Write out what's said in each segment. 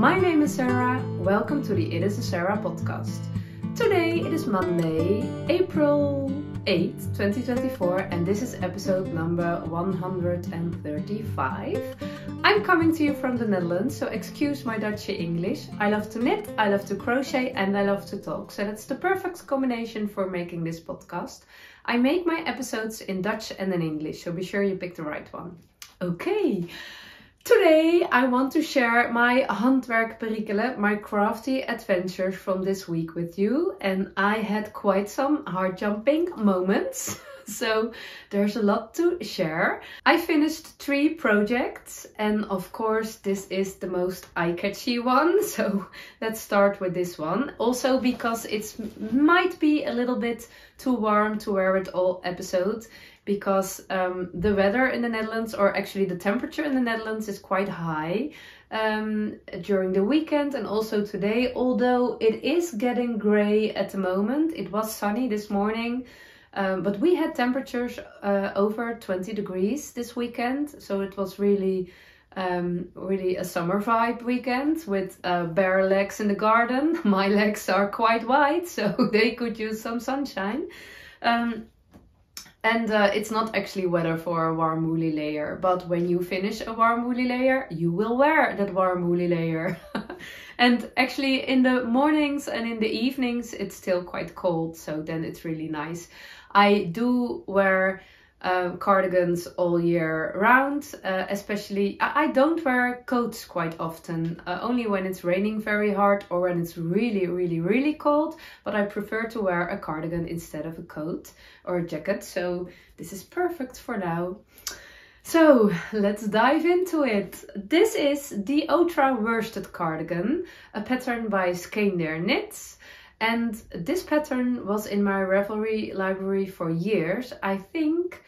my name is Sarah. Welcome to the It is a Sarah podcast. Today it is Monday, April 8, 2024, and this is episode number 135. I'm coming to you from the Netherlands, so excuse my Dutch English. I love to knit, I love to crochet, and I love to talk, so that's the perfect combination for making this podcast. I make my episodes in Dutch and in English, so be sure you pick the right one. Okay. Today I want to share my handwerkperikelen, my crafty adventures from this week with you. And I had quite some heart jumping moments. so there's a lot to share. I finished three projects and of course this is the most eye-catchy one. So let's start with this one. Also because it might be a little bit too warm to wear it all episode because um, the weather in the Netherlands, or actually the temperature in the Netherlands, is quite high um, during the weekend and also today. Although it is getting grey at the moment, it was sunny this morning. Um, but we had temperatures uh, over 20 degrees this weekend, so it was really, um, really a summer vibe weekend with uh, bare legs in the garden. My legs are quite white, so they could use some sunshine. Um, and uh, it's not actually weather for a warm woolly layer, but when you finish a warm woolly layer, you will wear that warm woolly layer. and actually in the mornings and in the evenings, it's still quite cold, so then it's really nice. I do wear uh, cardigans all year round, uh, especially I, I, don't wear coats quite often, uh, only when it's raining very hard or when it's really, really, really cold, but I prefer to wear a cardigan instead of a coat or a jacket, so this is perfect for now. So let's dive into it. This is the Otra worsted cardigan, a pattern by Skeindeer Knits. And this pattern was in my Ravelry library for years. I think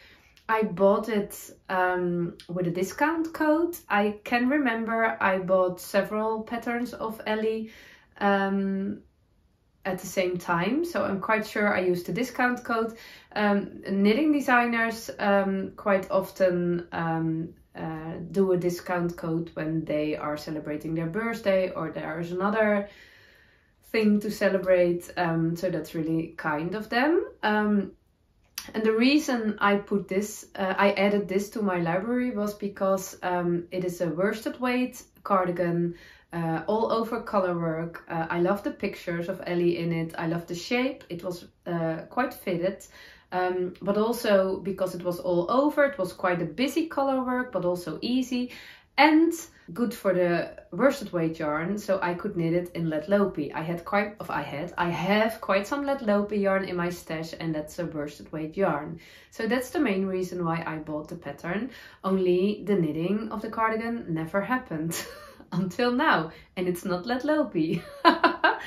I bought it um, with a discount code. I can remember I bought several patterns of Ellie um, at the same time. So I'm quite sure I used the discount code. Um, knitting designers um, quite often um, uh, do a discount code when they are celebrating their birthday or there is another thing to celebrate. Um, so that's really kind of them. Um, and the reason I put this, uh, I added this to my library was because um, it is a worsted weight cardigan, uh, all over color work. Uh, I love the pictures of Ellie in it. I love the shape. It was uh, quite fitted. Um, but also because it was all over, it was quite a busy color work, but also easy and good for the worsted weight yarn so I could knit it in Léttlopi. I had quite of I had I have quite some Léttlopi yarn in my stash and that's a worsted weight yarn. So that's the main reason why I bought the pattern. Only the knitting of the cardigan never happened until now and it's not Léttlopi.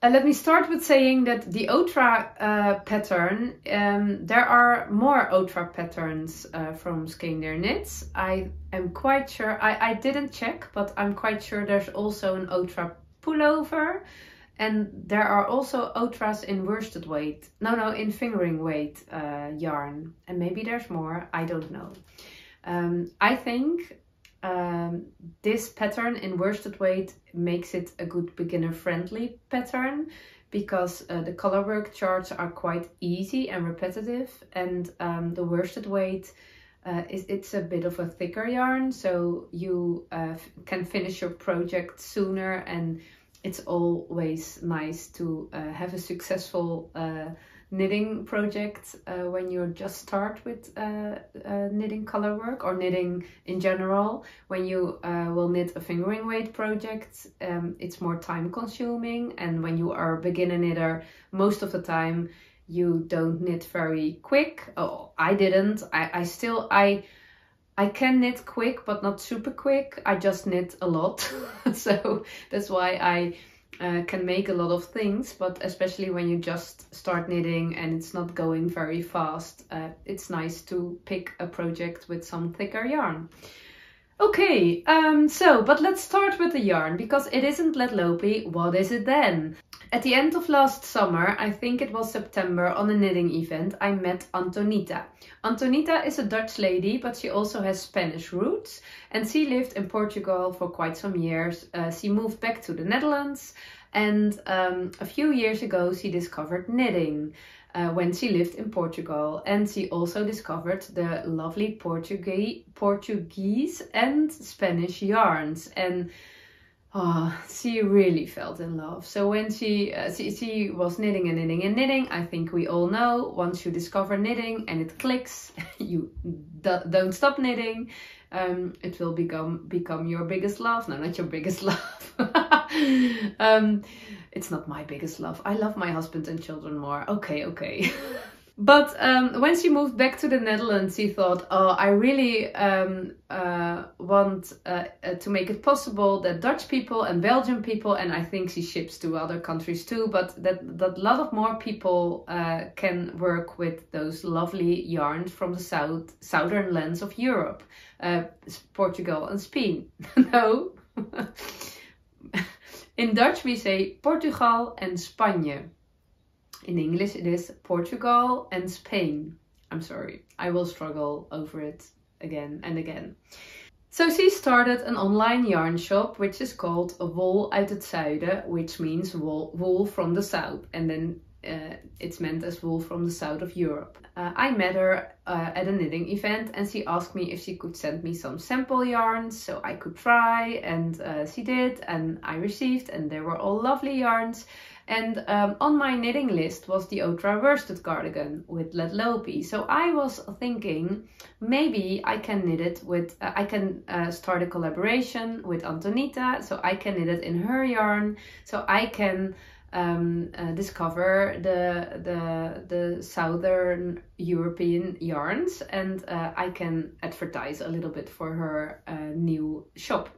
Uh, let me start with saying that the Otra uh, pattern, um, there are more Otra patterns uh, from Skeindeer Knits. I am quite sure, I, I didn't check, but I'm quite sure there's also an Otra pullover. And there are also Otras in worsted weight, no, no, in fingering weight uh, yarn. And maybe there's more, I don't know. Um, I think um, this pattern in worsted weight makes it a good beginner friendly pattern because uh, the color work charts are quite easy and repetitive and um, the worsted weight uh, is it's a bit of a thicker yarn so you uh, can finish your project sooner and it's always nice to uh, have a successful uh, knitting project uh, when you just start with uh, uh, knitting color work or knitting in general. When you uh, will knit a fingering weight project, um, it's more time consuming. And when you are a beginner knitter, most of the time you don't knit very quick. Oh, I didn't. I, I still, I, I can knit quick, but not super quick. I just knit a lot. so that's why I uh, can make a lot of things, but especially when you just start knitting and it's not going very fast, uh, it's nice to pick a project with some thicker yarn. Okay, um, so, but let's start with the yarn, because it isn't Léttlopi, what is it then? At the end of last summer, I think it was September, on a knitting event, I met Antonita. Antonita is a Dutch lady, but she also has Spanish roots, and she lived in Portugal for quite some years. Uh, she moved back to the Netherlands, and um, a few years ago, she discovered knitting. Uh, when she lived in Portugal, and she also discovered the lovely Portuguese, Portuguese and Spanish yarns. And Oh, she really felt in love. So when she, uh, she she was knitting and knitting and knitting, I think we all know once you discover knitting and it clicks, you don't stop knitting. Um, it will become become your biggest love. No, not your biggest love. um, it's not my biggest love. I love my husband and children more. Okay, okay. But um, when she moved back to the Netherlands, she thought, oh, I really um, uh, want uh, uh, to make it possible that Dutch people and Belgian people, and I think she ships to other countries too, but that, that a lot of more people uh, can work with those lovely yarns from the south, southern lands of Europe, uh, Portugal and Spain. no. In Dutch we say Portugal and Spanje. In English, it is Portugal and Spain. I'm sorry, I will struggle over it again and again. So she started an online yarn shop which is called Wol uit het Zuiden, which means wool, wool from the south. And then uh, it's meant as wool from the south of Europe. Uh, I met her uh, at a knitting event and she asked me if she could send me some sample yarns so I could try and uh, she did and I received and they were all lovely yarns and um, on my knitting list was the Otra worsted cardigan with Léttlopi. So I was thinking maybe I can knit it with, uh, I can uh, start a collaboration with Antonita. So I can knit it in her yarn. So I can um, uh, discover the, the, the Southern European yarns and uh, I can advertise a little bit for her uh, new shop.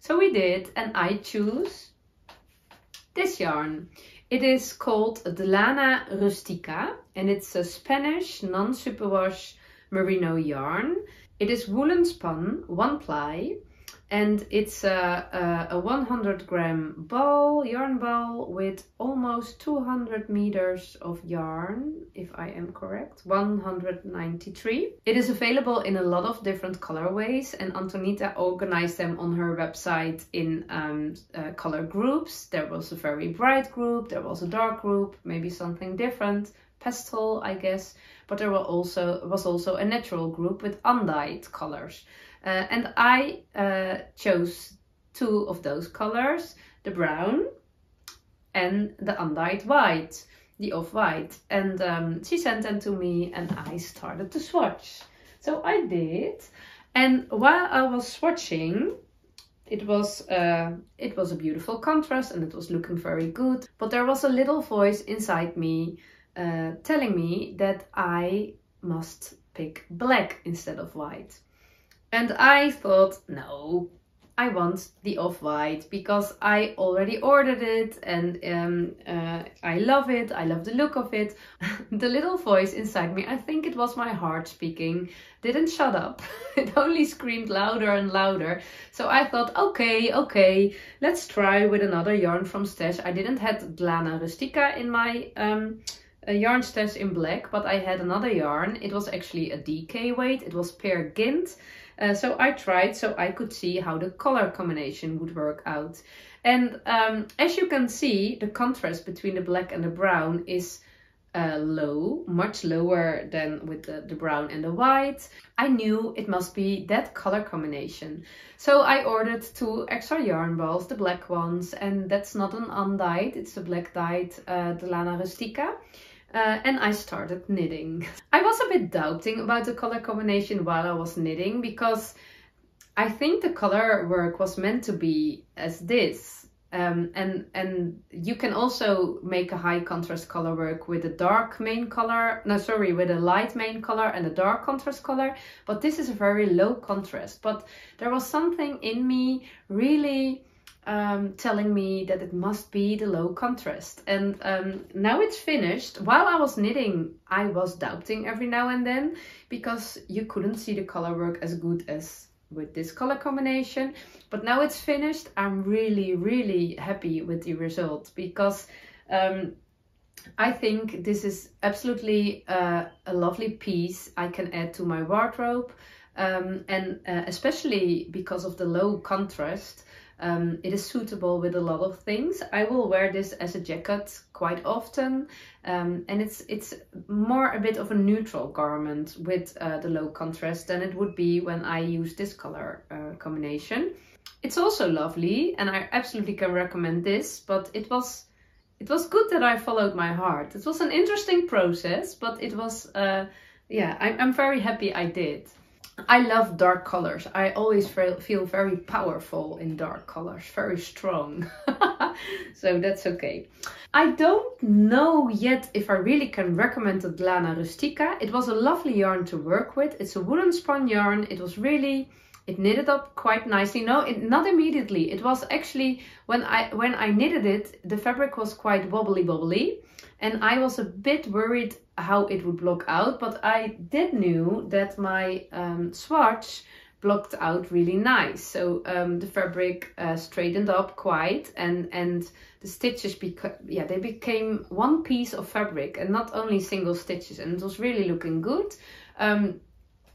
So we did and I choose this yarn. It is called the Lana Rustica and it's a Spanish non-superwash merino yarn. It is woolen spun, one ply, and it's a, a, a 100 gram ball, yarn ball with almost 200 meters of yarn, if I am correct, 193. It is available in a lot of different colorways and Antonita organized them on her website in um, uh, color groups. There was a very bright group, there was a dark group, maybe something different, pastel I guess, but there were also was also a natural group with undyed colors. Uh, and I uh, chose two of those colors, the brown and the undyed white, the off-white. And um, she sent them to me and I started to swatch. So I did. And while I was swatching, it was uh, it was a beautiful contrast and it was looking very good. But there was a little voice inside me uh, telling me that I must pick black instead of white. And I thought, no, I want the off-white because I already ordered it and um, uh, I love it. I love the look of it. the little voice inside me, I think it was my heart speaking, didn't shut up. it only screamed louder and louder. So I thought, okay, okay, let's try with another yarn from Stash. I didn't have Lana Rustica in my um, uh, yarn stash in black, but I had another yarn. It was actually a DK weight. It was Peer Gynt. Uh, so I tried so I could see how the color combination would work out. And um, as you can see, the contrast between the black and the brown is uh, low, much lower than with the, the brown and the white. I knew it must be that color combination. So I ordered two extra yarn balls, the black ones, and that's not an undyed, it's a black dyed uh, Lana Rustica. Uh, and I started knitting. I was a bit doubting about the color combination while I was knitting because I think the color work was meant to be as this. Um, and and you can also make a high contrast color work with a dark main color, no sorry, with a light main color and a dark contrast color, but this is a very low contrast. But there was something in me really um, telling me that it must be the low contrast. And um, now it's finished. While I was knitting, I was doubting every now and then because you couldn't see the color work as good as with this color combination. But now it's finished. I'm really, really happy with the result because Um, I think this is absolutely uh, a lovely piece I can add to my wardrobe. Um, and uh, especially because of the low contrast, um, it is suitable with a lot of things. I will wear this as a jacket quite often, um, and it's it's more a bit of a neutral garment with uh, the low contrast than it would be when I use this color uh, combination. It's also lovely, and I absolutely can recommend this. But it was it was good that I followed my heart. It was an interesting process, but it was uh, yeah, I'm, I'm very happy I did. I love dark colors. I always feel very powerful in dark colors, very strong. so that's okay. I don't know yet if I really can recommend the Lana Rustica. It was a lovely yarn to work with. It's a woolen spun yarn. It was really it knitted up quite nicely. No, it, not immediately. It was actually when I when I knitted it, the fabric was quite wobbly wobbly, and I was a bit worried how it would block out. But I did knew that my um, swatch blocked out really nice. So um, the fabric uh, straightened up quite, and and the stitches yeah they became one piece of fabric and not only single stitches, and it was really looking good. Um,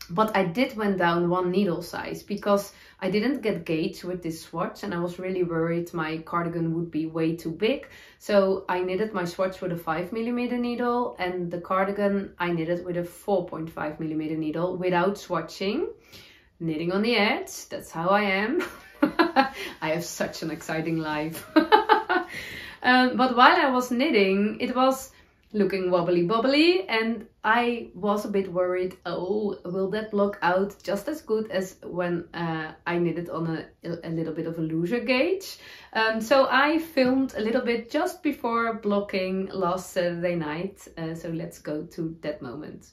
but I did went down one needle size because I didn't get gauge with this swatch and I was really worried my cardigan would be way too big. So I knitted my swatch with a 5 millimeter needle and the cardigan I knitted with a 4.5 millimeter needle without swatching. Knitting on the edge, that's how I am. I have such an exciting life. um, but while I was knitting, it was looking wobbly bobbly and I was a bit worried oh will that block out just as good as when uh, I knitted on a, a little bit of a looser gauge? Um, so I filmed a little bit just before blocking last Saturday night uh, so let's go to that moment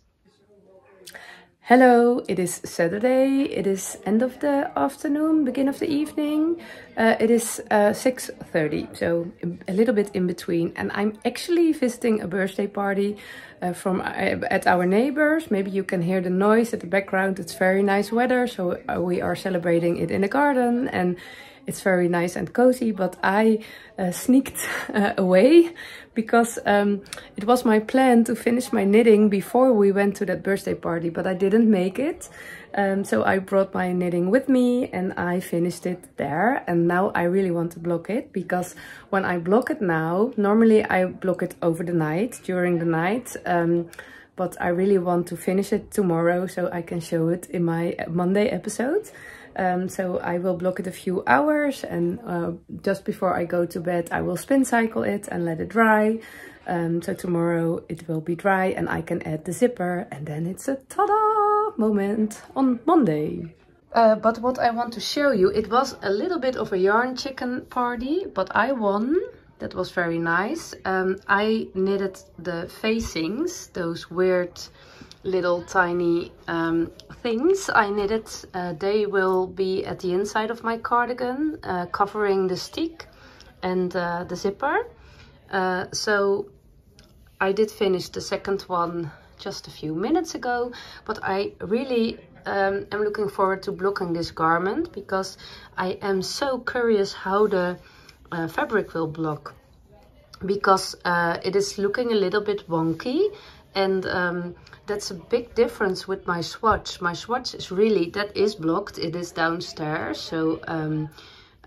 Hello, it is Saturday, it is end of the afternoon, begin of the evening. Uh, it is uh, 6.30, so a little bit in between. And I'm actually visiting a birthday party uh, from uh, at our neighbors. Maybe you can hear the noise at the background. It's very nice weather, so uh, we are celebrating it in the garden. And it's very nice and cozy, but I uh, sneaked uh, away because um, it was my plan to finish my knitting before we went to that birthday party, but I didn't make it. Um, so I brought my knitting with me and I finished it there. And now I really want to block it because when I block it now, normally I block it over the night, during the night. Um, but I really want to finish it tomorrow so I can show it in my Monday episode. Um, so I will block it a few hours and uh, just before I go to bed I will spin cycle it and let it dry. Um, so tomorrow it will be dry and I can add the zipper and then it's a ta-da moment on Monday. Uh, but what I want to show you, it was a little bit of a yarn chicken party, but I won. That was very nice. Um, I knitted the facings, those weird little tiny um, things I knitted. Uh, they will be at the inside of my cardigan, uh, covering the stick and uh, the zipper. Uh, so I did finish the second one just a few minutes ago, but I really um, am looking forward to blocking this garment because I am so curious how the uh, fabric will block because uh, it is looking a little bit wonky and um, that's a big difference with my swatch. My swatch is really, that is blocked, it is downstairs, so um,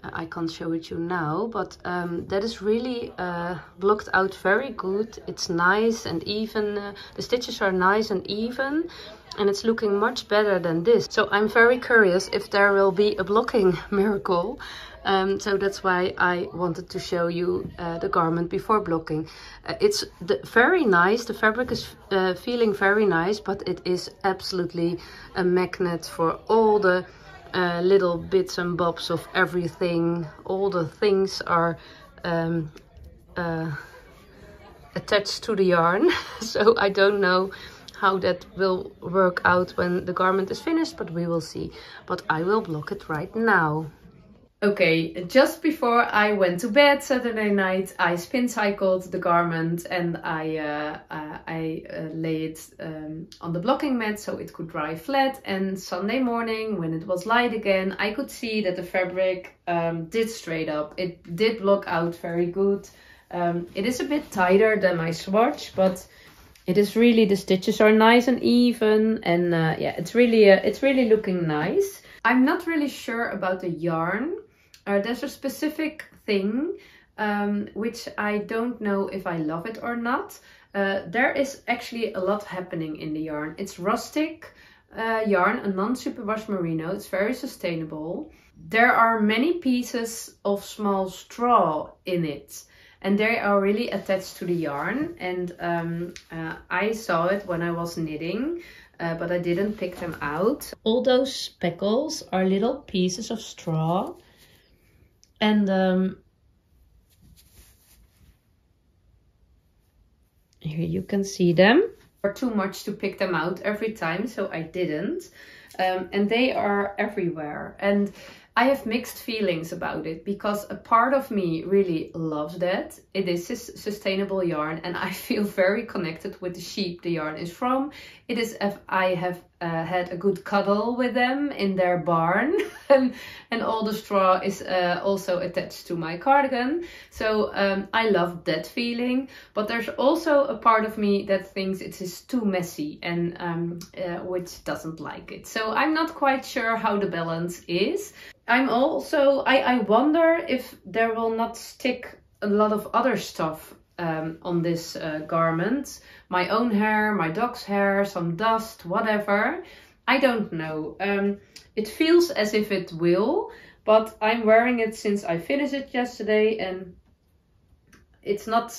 I can't show it you now, but um, that is really uh, blocked out very good. It's nice and even, uh, the stitches are nice and even, and it's looking much better than this. So I'm very curious if there will be a blocking miracle. Um, so that's why I wanted to show you uh, the garment before blocking. Uh, it's the, very nice, the fabric is uh, feeling very nice, but it is absolutely a magnet for all the uh, little bits and bobs of everything. All the things are um, uh, attached to the yarn, so I don't know how that will work out when the garment is finished, but we will see. But I will block it right now. Okay, just before I went to bed Saturday night, I spin cycled the garment and I uh, uh, I uh, lay it um, on the blocking mat so it could dry flat. And Sunday morning, when it was light again, I could see that the fabric um, did straight up. It did block out very good. Um, it is a bit tighter than my swatch, but it is really the stitches are nice and even, and uh, yeah, it's really uh, it's really looking nice. I'm not really sure about the yarn. There's a specific thing um, which I don't know if I love it or not. Uh, there is actually a lot happening in the yarn. It's rustic uh, yarn, a non-superwash merino. It's very sustainable. There are many pieces of small straw in it and they are really attached to the yarn and um, uh, I saw it when I was knitting uh, but I didn't pick them out. All those speckles are little pieces of straw and um, here you can see them. Or too much to pick them out every time so I didn't um, and they are everywhere and I have mixed feelings about it because a part of me really loves that. It is sustainable yarn and I feel very connected with the sheep the yarn is from. It is if I have uh, had a good cuddle with them in their barn and, and all the straw is uh, also attached to my cardigan. So um, I love that feeling. But there's also a part of me that thinks it is too messy and um, uh, which doesn't like it. So I'm not quite sure how the balance is. I'm also, I, I wonder if there will not stick a lot of other stuff um, on this uh, garment. My own hair, my dog's hair, some dust, whatever. I don't know. Um, it feels as if it will, but I'm wearing it since I finished it yesterday and it's not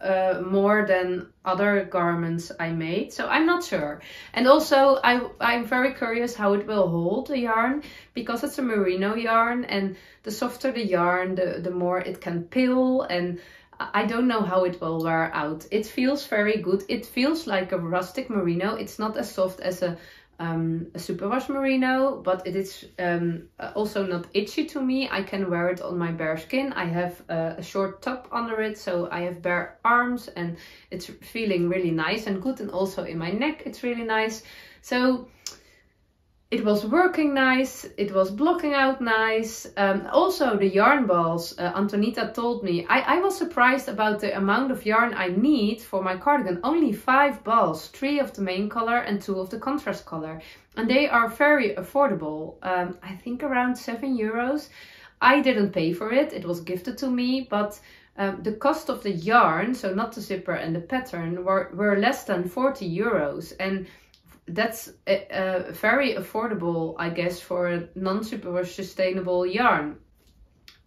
uh, more than other garments I made. So I'm not sure. And also I, I'm very curious how it will hold the yarn because it's a merino yarn and the softer the yarn, the, the more it can pill and I don't know how it will wear out. It feels very good. It feels like a rustic merino. It's not as soft as a, um, a superwash merino, but it is um, also not itchy to me. I can wear it on my bare skin. I have a, a short top under it, so I have bare arms and it's feeling really nice and good. And also in my neck, it's really nice. So it was working nice, it was blocking out nice. Um, also the yarn balls, uh, Antonita told me, I, I was surprised about the amount of yarn I need for my cardigan. Only five balls, three of the main color and two of the contrast color. And they are very affordable, um, I think around seven euros. I didn't pay for it, it was gifted to me, but um, the cost of the yarn, so not the zipper and the pattern, were, were less than 40 euros. And that's very affordable, I guess, for a non-super sustainable yarn,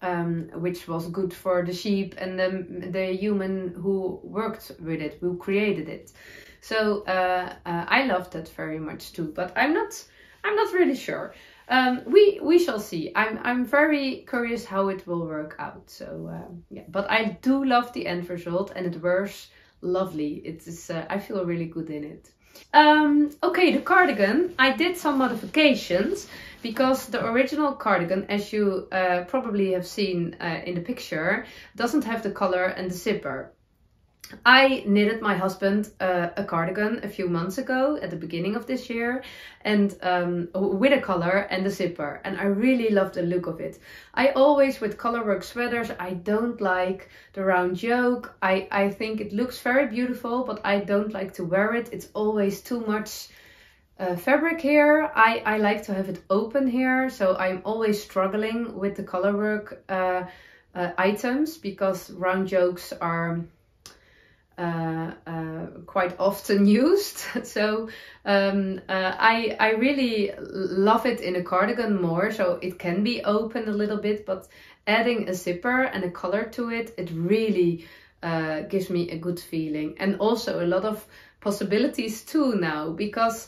um, which was good for the sheep and the, the human who worked with it, who created it. So uh, uh, I love that very much too, but I'm not, I'm not really sure. Um, we we shall see. I'm I'm very curious how it will work out. So uh, yeah, but I do love the end result, and it wears lovely. It is. Uh, I feel really good in it. Um, okay, the cardigan. I did some modifications because the original cardigan, as you uh, probably have seen uh, in the picture, doesn't have the collar and the zipper. I knitted my husband uh, a cardigan a few months ago at the beginning of this year and um, with a collar and a zipper and I really love the look of it. I always with colorwork sweaters I don't like the round yoke. I, I think it looks very beautiful but I don't like to wear it. It's always too much uh, fabric here. I, I like to have it open here so I'm always struggling with the colorwork uh, uh, items because round yokes are uh, uh, quite often used. so um, uh, I, I really love it in a cardigan more. So it can be open a little bit, but adding a zipper and a color to it, it really uh, gives me a good feeling. And also a lot of possibilities too now because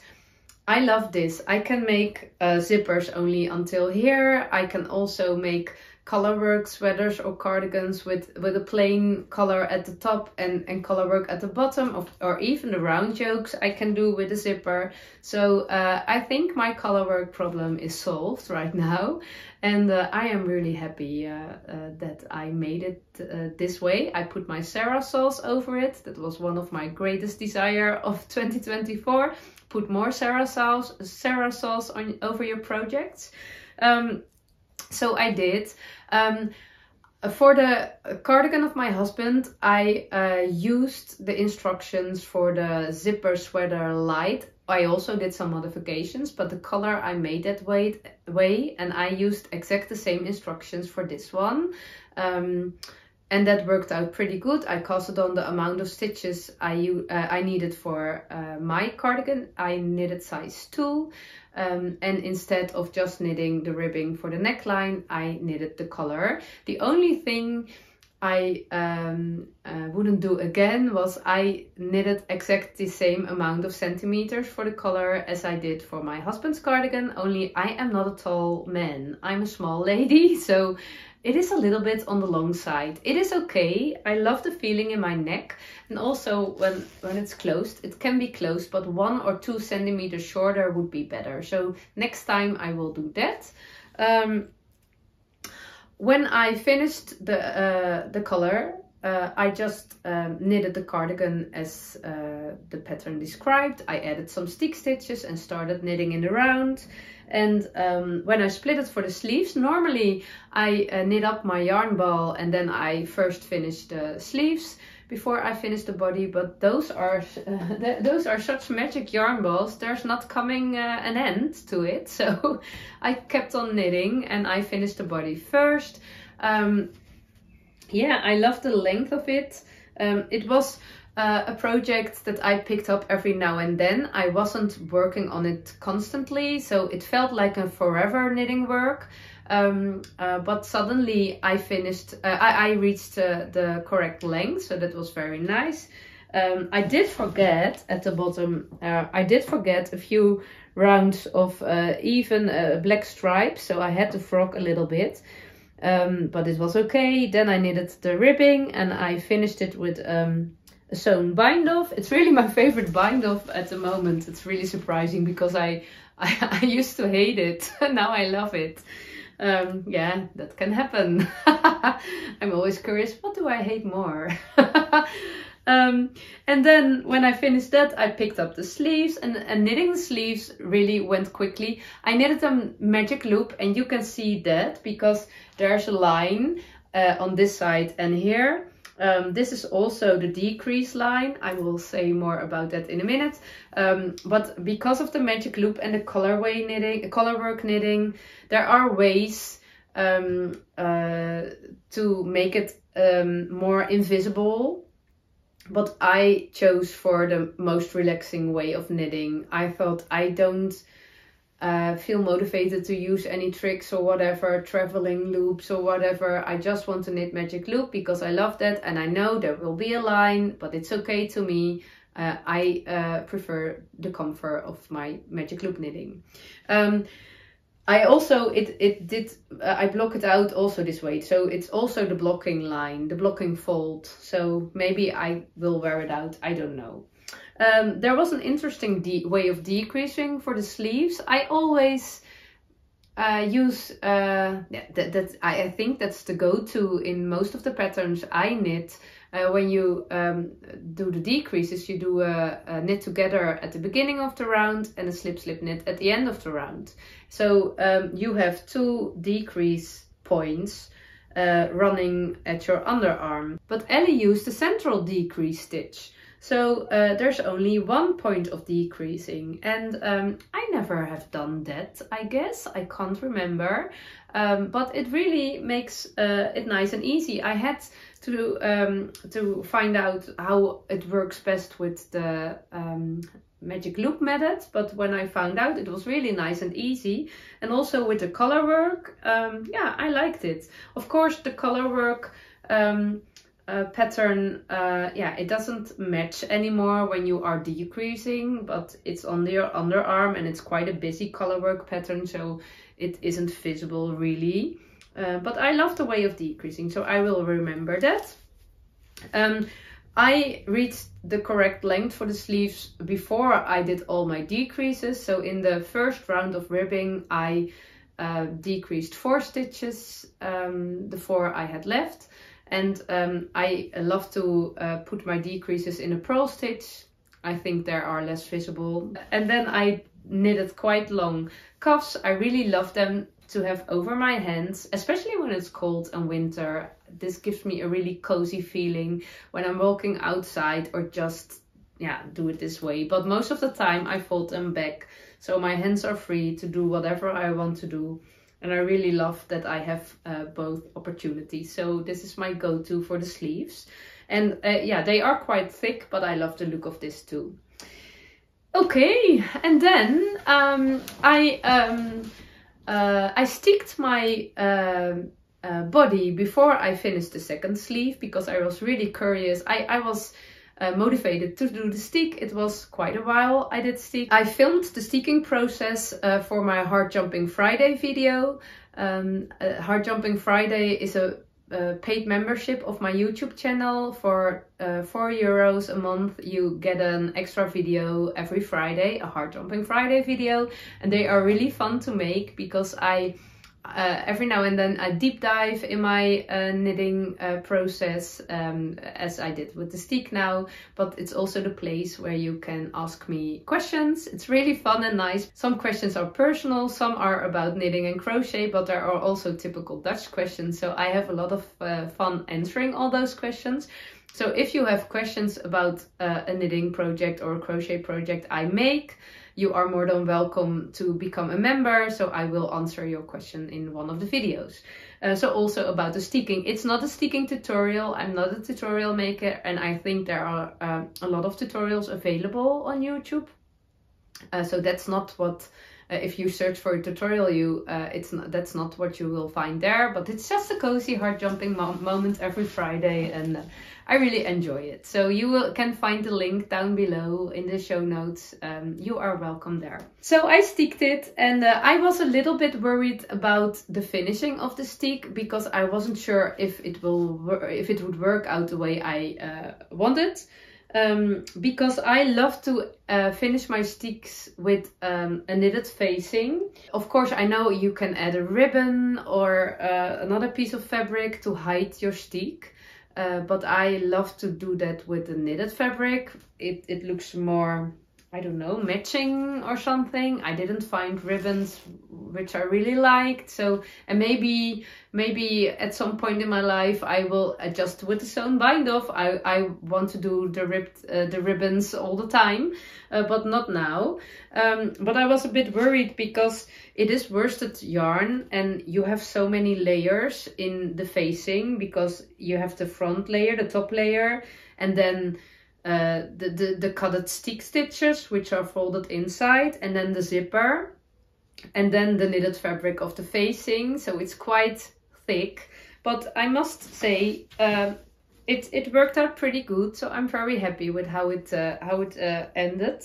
I love this. I can make uh, zippers only until here. I can also make color work sweaters or cardigans with, with a plain color at the top and, and color work at the bottom of, or even the round yokes I can do with a zipper. So uh, I think my color work problem is solved right now and uh, I am really happy uh, uh that I made it uh, this way. I put my Sarasols over it. That was one of my greatest desire of 2024. Put more Sarasols, Sarasols on over your projects. Um, so I did. Um, for the cardigan of my husband, I uh, used the instructions for the zipper sweater light. I also did some modifications, but the color I made that way, way and I used exact the same instructions for this one. Um, and that worked out pretty good. I casted on the amount of stitches I, uh, I needed for uh, my cardigan. I knitted size 2 um, and instead of just knitting the ribbing for the neckline, I knitted the color. The only thing I um, uh, wouldn't do again was I knitted exactly the same amount of centimeters for the color as I did for my husband's cardigan, only I am not a tall man. I'm a small lady, so it is a little bit on the long side. It is okay. I love the feeling in my neck. And also when, when it's closed, it can be closed, but one or two centimeters shorter would be better. So next time I will do that. Um, when I finished the, uh, the color, uh, I just um, knitted the cardigan as uh, the pattern described. I added some stick stitches and started knitting in the round. And um, when I split it for the sleeves, normally I uh, knit up my yarn ball and then I first finish the sleeves before I finish the body. But those are uh, th those are such magic yarn balls. There's not coming uh, an end to it. So I kept on knitting and I finished the body first. Um, yeah, I love the length of it. Um, it was uh, a project that I picked up every now and then. I wasn't working on it constantly, so it felt like a forever knitting work. Um, uh, but suddenly I finished, uh, I, I, reached uh, the correct length, so that was very nice. Um, I did forget at the bottom, uh, I did forget a few rounds of uh, even black stripes, so I had to frog a little bit. Um, but it was okay. Then I knitted the ribbing and I finished it with um, sewn bind off. It's really my favorite bind off at the moment. It's really surprising because I, I, I used to hate it. now I love it. Um, yeah, that can happen. I'm always curious, what do I hate more? um, and then when I finished that, I picked up the sleeves and, and knitting the sleeves really went quickly. I knitted a magic loop and you can see that because there's a line uh, on this side and here um, this is also the decrease line. I will say more about that in a minute. Um, but because of the magic loop and the colorway knitting, colorwork knitting, there are ways um, uh, to make it um, more invisible. But I chose for the most relaxing way of knitting. I thought I don't uh, feel motivated to use any tricks or whatever, traveling loops or whatever. I just want to knit magic loop because I love that and I know there will be a line, but it's okay to me. Uh, I uh, prefer the comfort of my magic loop knitting. Um, I also, it, it did, uh, I block it out also this way. So it's also the blocking line, the blocking fold. So maybe I will wear it out. I don't know. Um, there was an interesting way of decreasing for the sleeves. I always uh, use, uh, yeah, that, that I, I, think that's the go-to in most of the patterns I knit. Uh, when you um, do the decreases, you do a, a, knit together at the beginning of the round and a slip slip knit at the end of the round. So um, you have two decrease points uh, running at your underarm. But Ellie used the central decrease stitch. So uh, there's only one point of decreasing and um, I never have done that, I guess. I can't remember. Um, but it really makes uh, it nice and easy. I had to um, to find out how it works best with the um, magic loop method but when I found out it was really nice and easy and also with the color work um, yeah I liked it of course the color work um, uh, pattern, uh, yeah, it doesn't match anymore when you are decreasing, but it's on your underarm and it's quite a busy colorwork pattern, so it isn't visible really. Uh, but I love the way of decreasing, so I will remember that. Um, I reached the correct length for the sleeves before I did all my decreases. So in the first round of ribbing, I uh, decreased four stitches, um, the four I had left. And um, I love to uh, put my decreases in a purl stitch. I think they are less visible. And then I knitted quite long cuffs. I really love them to have over my hands, especially when it's cold and winter. This gives me a really cozy feeling when I'm walking outside or just yeah, do it this way. But most of the time I fold them back so my hands are free to do whatever I want to do. And I really love that I have uh, both opportunities. So this is my go-to for the sleeves. And uh, yeah, they are quite thick, but I love the look of this too. Okay, and then um, I um, uh, I sticked my uh, uh, body before I finished the second sleeve because I was really curious. I, I was uh, motivated to do the stick. It was quite a while I did stick. I filmed the sticking process uh, for my Heart Jumping Friday video. Um, uh, Heart Jumping Friday is a uh, paid membership of my YouTube channel for uh, 4 euros a month you get an extra video every Friday, a heart jumping Friday video and they are really fun to make because I uh, every now and then I deep dive in my uh, knitting uh, process um, as I did with the stick now but it's also the place where you can ask me questions. It's really fun and nice. Some questions are personal some are about knitting and crochet but there are also typical Dutch questions so I have a lot of uh, fun answering all those questions. So if you have questions about uh, a knitting project or a crochet project I make you are more than welcome to become a member. So I will answer your question in one of the videos. Uh, so also about the sticking. It's not a sticking tutorial. I'm not a tutorial maker and I think there are uh, a lot of tutorials available on YouTube. Uh, so that's not what uh, if you search for a tutorial you uh, it's not that's not what you will find there but it's just a cozy heart jumping mo moment every friday and uh, i really enjoy it. So you will can find the link down below in the show notes. Um, you are welcome there. So i sticked it and uh, i was a little bit worried about the finishing of the stick because i wasn't sure if it will if it would work out the way i uh, wanted um, because I love to uh, finish my sticks with um, a knitted facing. Of course, I know you can add a ribbon or uh, another piece of fabric to hide your stick. Uh, but I love to do that with the knitted fabric. It, it looks more I don't know, matching or something. I didn't find ribbons which I really liked. So, and maybe, maybe at some point in my life, I will adjust with the sewn bind off. I, I want to do the ribbed, uh, the ribbons all the time, uh, but not now. Um, but I was a bit worried because it is worsted yarn and you have so many layers in the facing because you have the front layer, the top layer, and then uh, the, the, the cutted stick stitches, which are folded inside, and then the zipper, and then the knitted fabric of the facing. So it's quite thick, but I must say, uh, it, it worked out pretty good. So I'm very happy with how it, uh, how it uh, ended.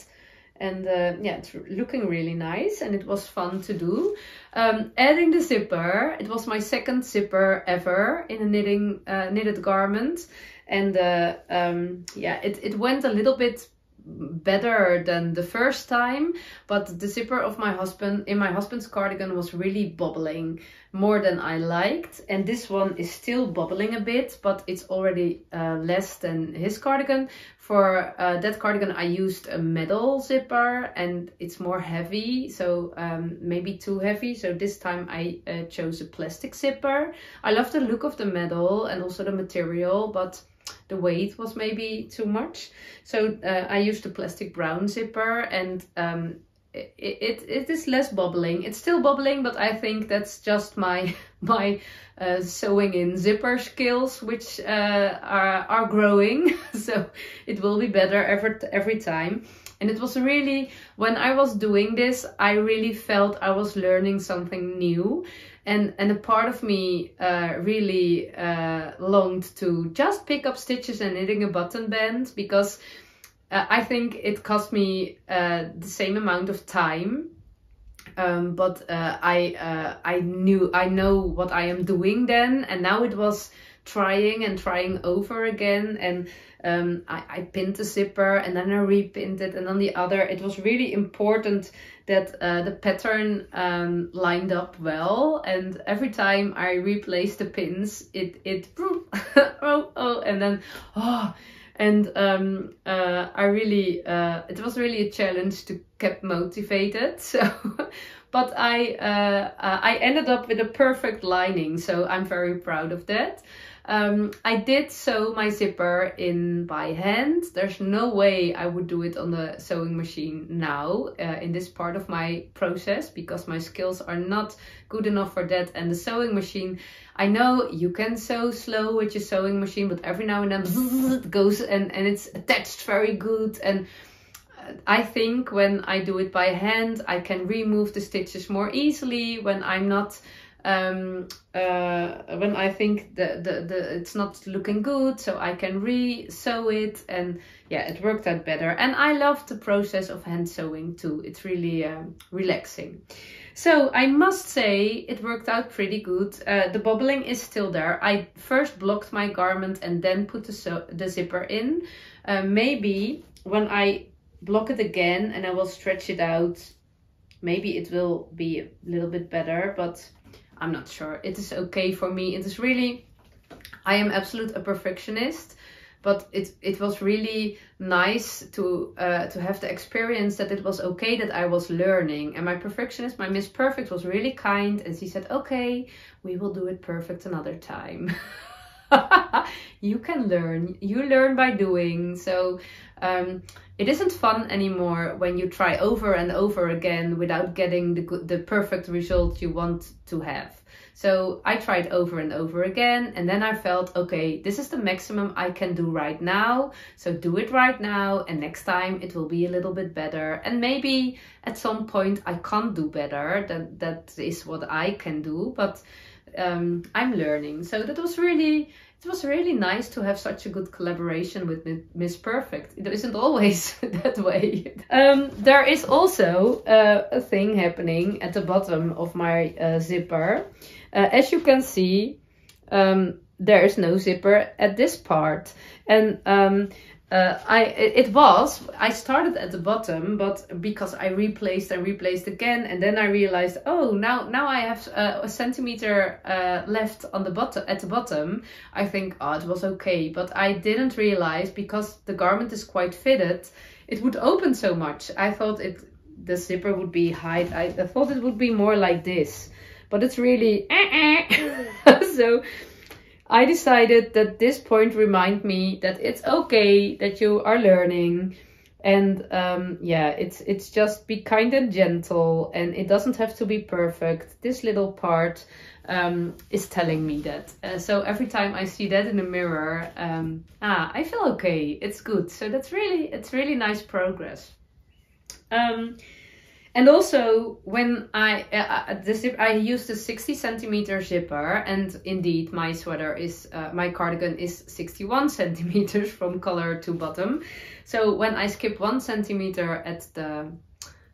And uh, yeah, it's looking really nice and it was fun to do. Um, adding the zipper, it was my second zipper ever in a knitting knitted garment and uh, um, yeah, it, it went a little bit better than the first time but the zipper of my husband in my husband's cardigan was really bubbling more than I liked. And this one is still bubbling a bit but it's already uh, less than his cardigan. For uh, that cardigan I used a metal zipper and it's more heavy so um, maybe too heavy. So this time I uh, chose a plastic zipper. I love the look of the metal and also the material but the weight was maybe too much. So uh, I used a plastic brown zipper and um, it, it, it is less bubbling. It's still bubbling, but I think that's just my my uh, sewing in zipper skills, which uh, are, are growing. so it will be better every, every time. And it was really, when I was doing this, I really felt I was learning something new and and a part of me uh, really uh, longed to just pick up stitches and knitting a button band because uh, I think it cost me uh, the same amount of time. Um, but uh, I uh, I knew I know what I am doing then. And now it was trying and trying over again and um, I, I pinned the zipper and then I repinned it and then the other it was really important that uh, the pattern um, lined up well and every time I replaced the pins it it oh oh and then oh and um, uh, I really uh, it was really a challenge to keep motivated. So, but I uh, I ended up with a perfect lining, so I'm very proud of that. Um, I did sew my zipper in by hand. There's no way I would do it on the sewing machine now uh, in this part of my process because my skills are not good enough for that. And the sewing machine, I know you can sew slow with your sewing machine, but every now and then it goes and, and it's attached very good. And uh, I think when I do it by hand, I can remove the stitches more easily when I'm not um, uh, when I think the, the, the it's not looking good, so I can re-sew it and yeah, it worked out better. And I love the process of hand sewing too. It's really um, relaxing. So I must say it worked out pretty good. Uh, the bobbling is still there. I first blocked my garment and then put the, the zipper in. Uh, maybe when I block it again and I will stretch it out, maybe it will be a little bit better, but I'm not sure. It is okay for me. It is really, I am absolute a perfectionist, but it it was really nice to uh, to have the experience that it was okay that I was learning. And my perfectionist, my Miss Perfect, was really kind, and she said, "Okay, we will do it perfect another time." you can learn. You learn by doing. So um, it isn't fun anymore when you try over and over again without getting the, the perfect result you want to have. So I tried over and over again and then I felt, okay, this is the maximum I can do right now. So do it right now and next time it will be a little bit better. And maybe at some point I can't do better. That, that is what I can do, but um, I'm learning. So that was really it was really nice to have such a good collaboration with Miss Perfect. It isn't always that way. Um, there is also uh, a thing happening at the bottom of my uh, zipper. Uh, as you can see, um, there is no zipper at this part. And um, uh, I it was I started at the bottom, but because I replaced and replaced again, and then I realized, oh, now now I have uh, a centimeter uh, left on the bottom at the bottom. I think, oh, it was okay, but I didn't realize because the garment is quite fitted, it would open so much. I thought it the zipper would be high. I, I thought it would be more like this, but it's really so I decided that this point remind me that it's okay that you are learning. And um, yeah it's it's just be kind and gentle and it doesn't have to be perfect. This little part um, is telling me that. Uh, so every time I see that in the mirror um, ah I feel okay. It's good. So that's really it's really nice progress. Um, and also when I uh, uh, the zip, I used a 60 centimeter zipper, and indeed my sweater is uh, my cardigan is 61 centimeters from collar to bottom. So when I skip one centimeter at the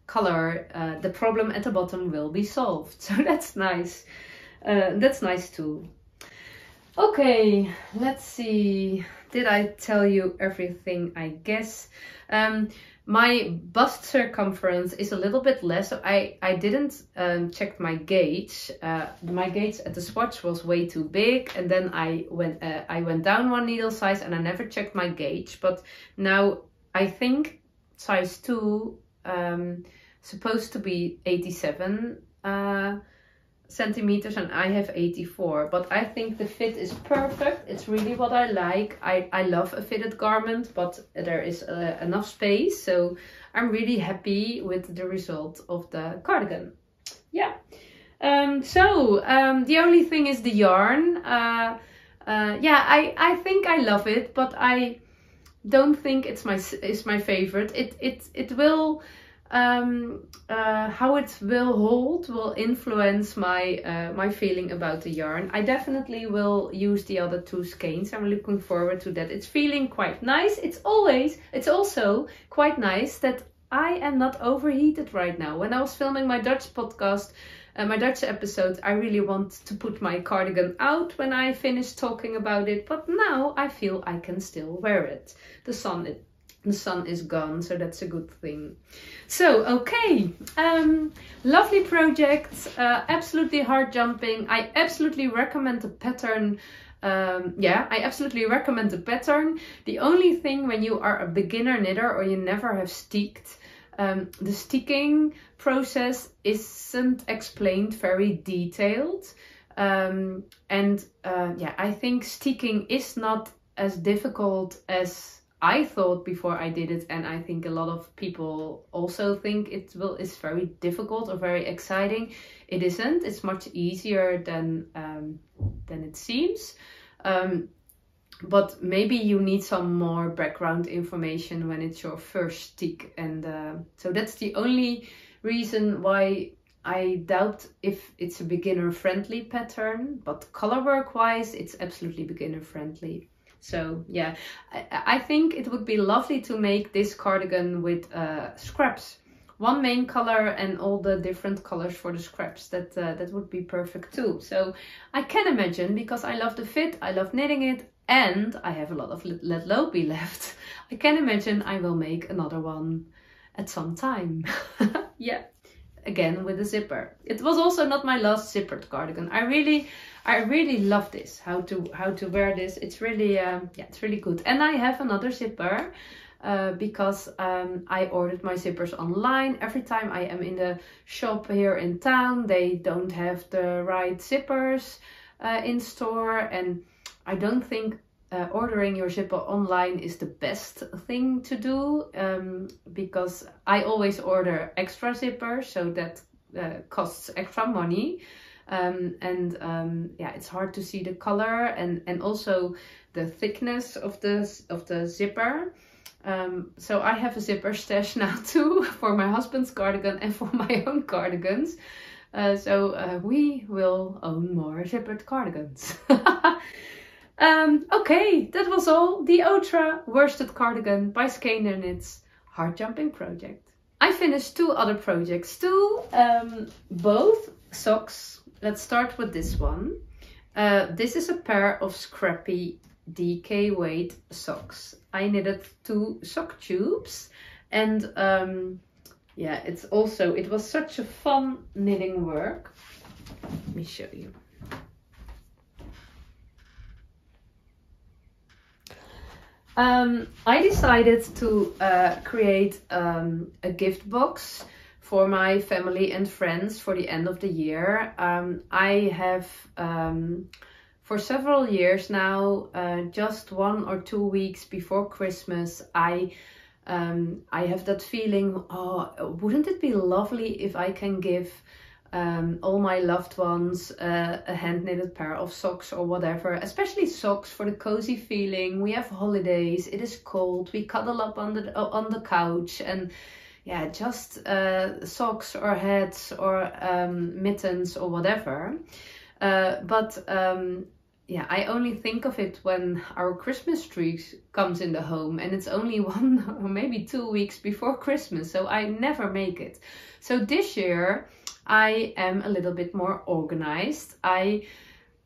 collar, uh, the problem at the bottom will be solved. So that's nice. Uh, that's nice too. Okay, let's see. Did I tell you everything? I guess. Um, my bust circumference is a little bit less. So I, I didn't um, check my gauge. Uh, my gauge at the swatch was way too big. And then I went, uh, I went down one needle size and I never checked my gauge. But now I think size 2 um, supposed to be 87 uh, centimeters and I have 84 but I think the fit is perfect. It's really what I like. I, I love a fitted garment but there is uh, enough space so I'm really happy with the result of the cardigan. Yeah. Um, so um, the only thing is the yarn. Uh, uh, yeah I, I think I love it but I don't think it's my it's my favorite. It it it will um, uh, how it will hold will influence my uh, my feeling about the yarn. I definitely will use the other two skeins. I'm looking forward to that. It's feeling quite nice. It's always, it's also quite nice that I am not overheated right now. When I was filming my Dutch podcast, uh, my Dutch episode, I really want to put my cardigan out when I finish talking about it. But now I feel I can still wear it. The sun, the sun is gone, so that's a good thing. So, okay, um, lovely project, uh, absolutely heart jumping. I absolutely recommend the pattern Um, yeah, I absolutely recommend the pattern. The only thing when you are a beginner knitter or you never have steeked, um, the steeking process isn't explained very detailed. Um, and uh, yeah, I think steeking is not as difficult as I thought before I did it, and I think a lot of people also think it will is very difficult or very exciting. It isn't. It's much easier than um, than it seems. Um, but maybe you need some more background information when it's your first steek, and uh, so that's the only reason why I doubt if it's a beginner friendly pattern. But color work wise, it's absolutely beginner friendly. So yeah, I, I think it would be lovely to make this cardigan with uh, scraps. One main color and all the different colors for the scraps. That uh, that would be perfect too. So I can imagine because I love the fit, I love knitting it, and I have a lot of Léttlopi left. I can imagine I will make another one at some time. yeah again with a zipper. It was also not my last zippered cardigan. I really, I really love this. How to how to wear this? It's really um, yeah, it's really good. And I have another zipper. Uh, because um, I ordered my zippers online. Every time I am in the shop here in town, they don't have the right zippers uh, in store, and I don't think uh, ordering your zipper online is the best thing to do um, because I always order extra zippers, so that uh, costs extra money. Um, and um, yeah, it's hard to see the color and, and also the thickness of the, of the zipper. Um, so I have a zipper stash now too for my husband's cardigan and for my own cardigans. Uh, so uh, we will own more zippered cardigans. Um, okay, that was all. The Otra Worsted Cardigan by Skeindeer Knits Heart Jumping project. I finished two other projects too, um, both socks. Let's start with this one. Uh, this is a pair of scrappy DK weight socks. I knitted two sock tubes and um, yeah, it's also, it was such a fun knitting work. Let me show you. Um, I decided to uh, create um, a gift box for my family and friends for the end of the year. Um, I have um, for several years now, uh, just one or two weeks before Christmas, I um, I have that feeling. Oh, wouldn't it be lovely if I can give um, all my loved ones uh, a hand knitted pair of socks or whatever, especially socks for the cozy feeling. We have holidays, it is cold, we cuddle up on the, on the couch and yeah, just uh, socks or hats or um, mittens or whatever. Uh, but um, yeah, I only think of it when our Christmas tree comes in the home and it's only one or maybe two weeks before Christmas, so I never make it. So this year, I am a little bit more organized. I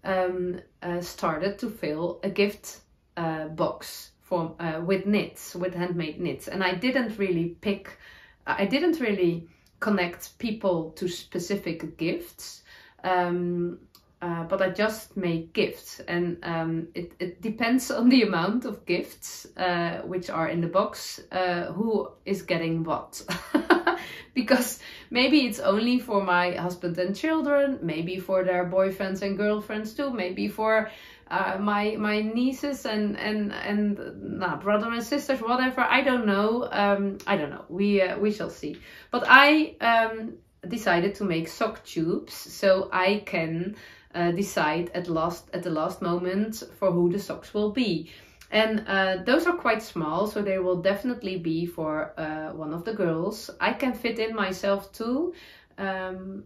um, uh, started to fill a gift uh, box for uh, with knits, with handmade knits, and I didn't really pick. I didn't really connect people to specific gifts. Um, uh, but I just make gifts, and um, it, it depends on the amount of gifts uh, which are in the box, uh, who is getting what. because maybe it's only for my husband and children, maybe for their boyfriends and girlfriends too, maybe for uh, my my nieces and and and nah, brother and sisters, whatever. I don't know. Um, I don't know. We uh, we shall see. But I um, decided to make sock tubes so I can uh, decide at last at the last moment for who the socks will be. And uh, those are quite small, so they will definitely be for uh, one of the girls. I can fit in myself too. Um,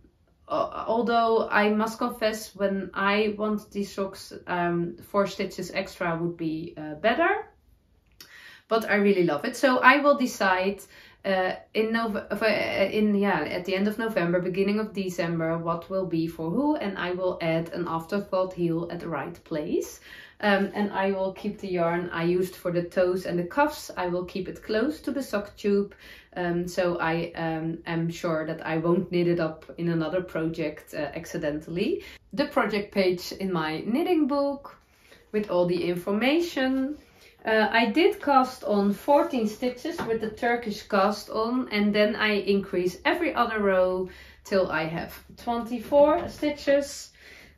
although I must confess, when I want these socks, um, four stitches extra would be uh, better. But I really love it. So I will decide uh, in uh, in yeah, at the end of November, beginning of December, what will be for who, and I will add an afterthought heel at the right place. Um, and I will keep the yarn I used for the toes and the cuffs. I will keep it close to the sock tube. Um, so I um, am sure that I won't knit it up in another project uh, accidentally. The project page in my knitting book. with all the information. Uh, I did cast on 14 stitches with the Turkish cast on and then I increase every other row till I have 24 stitches,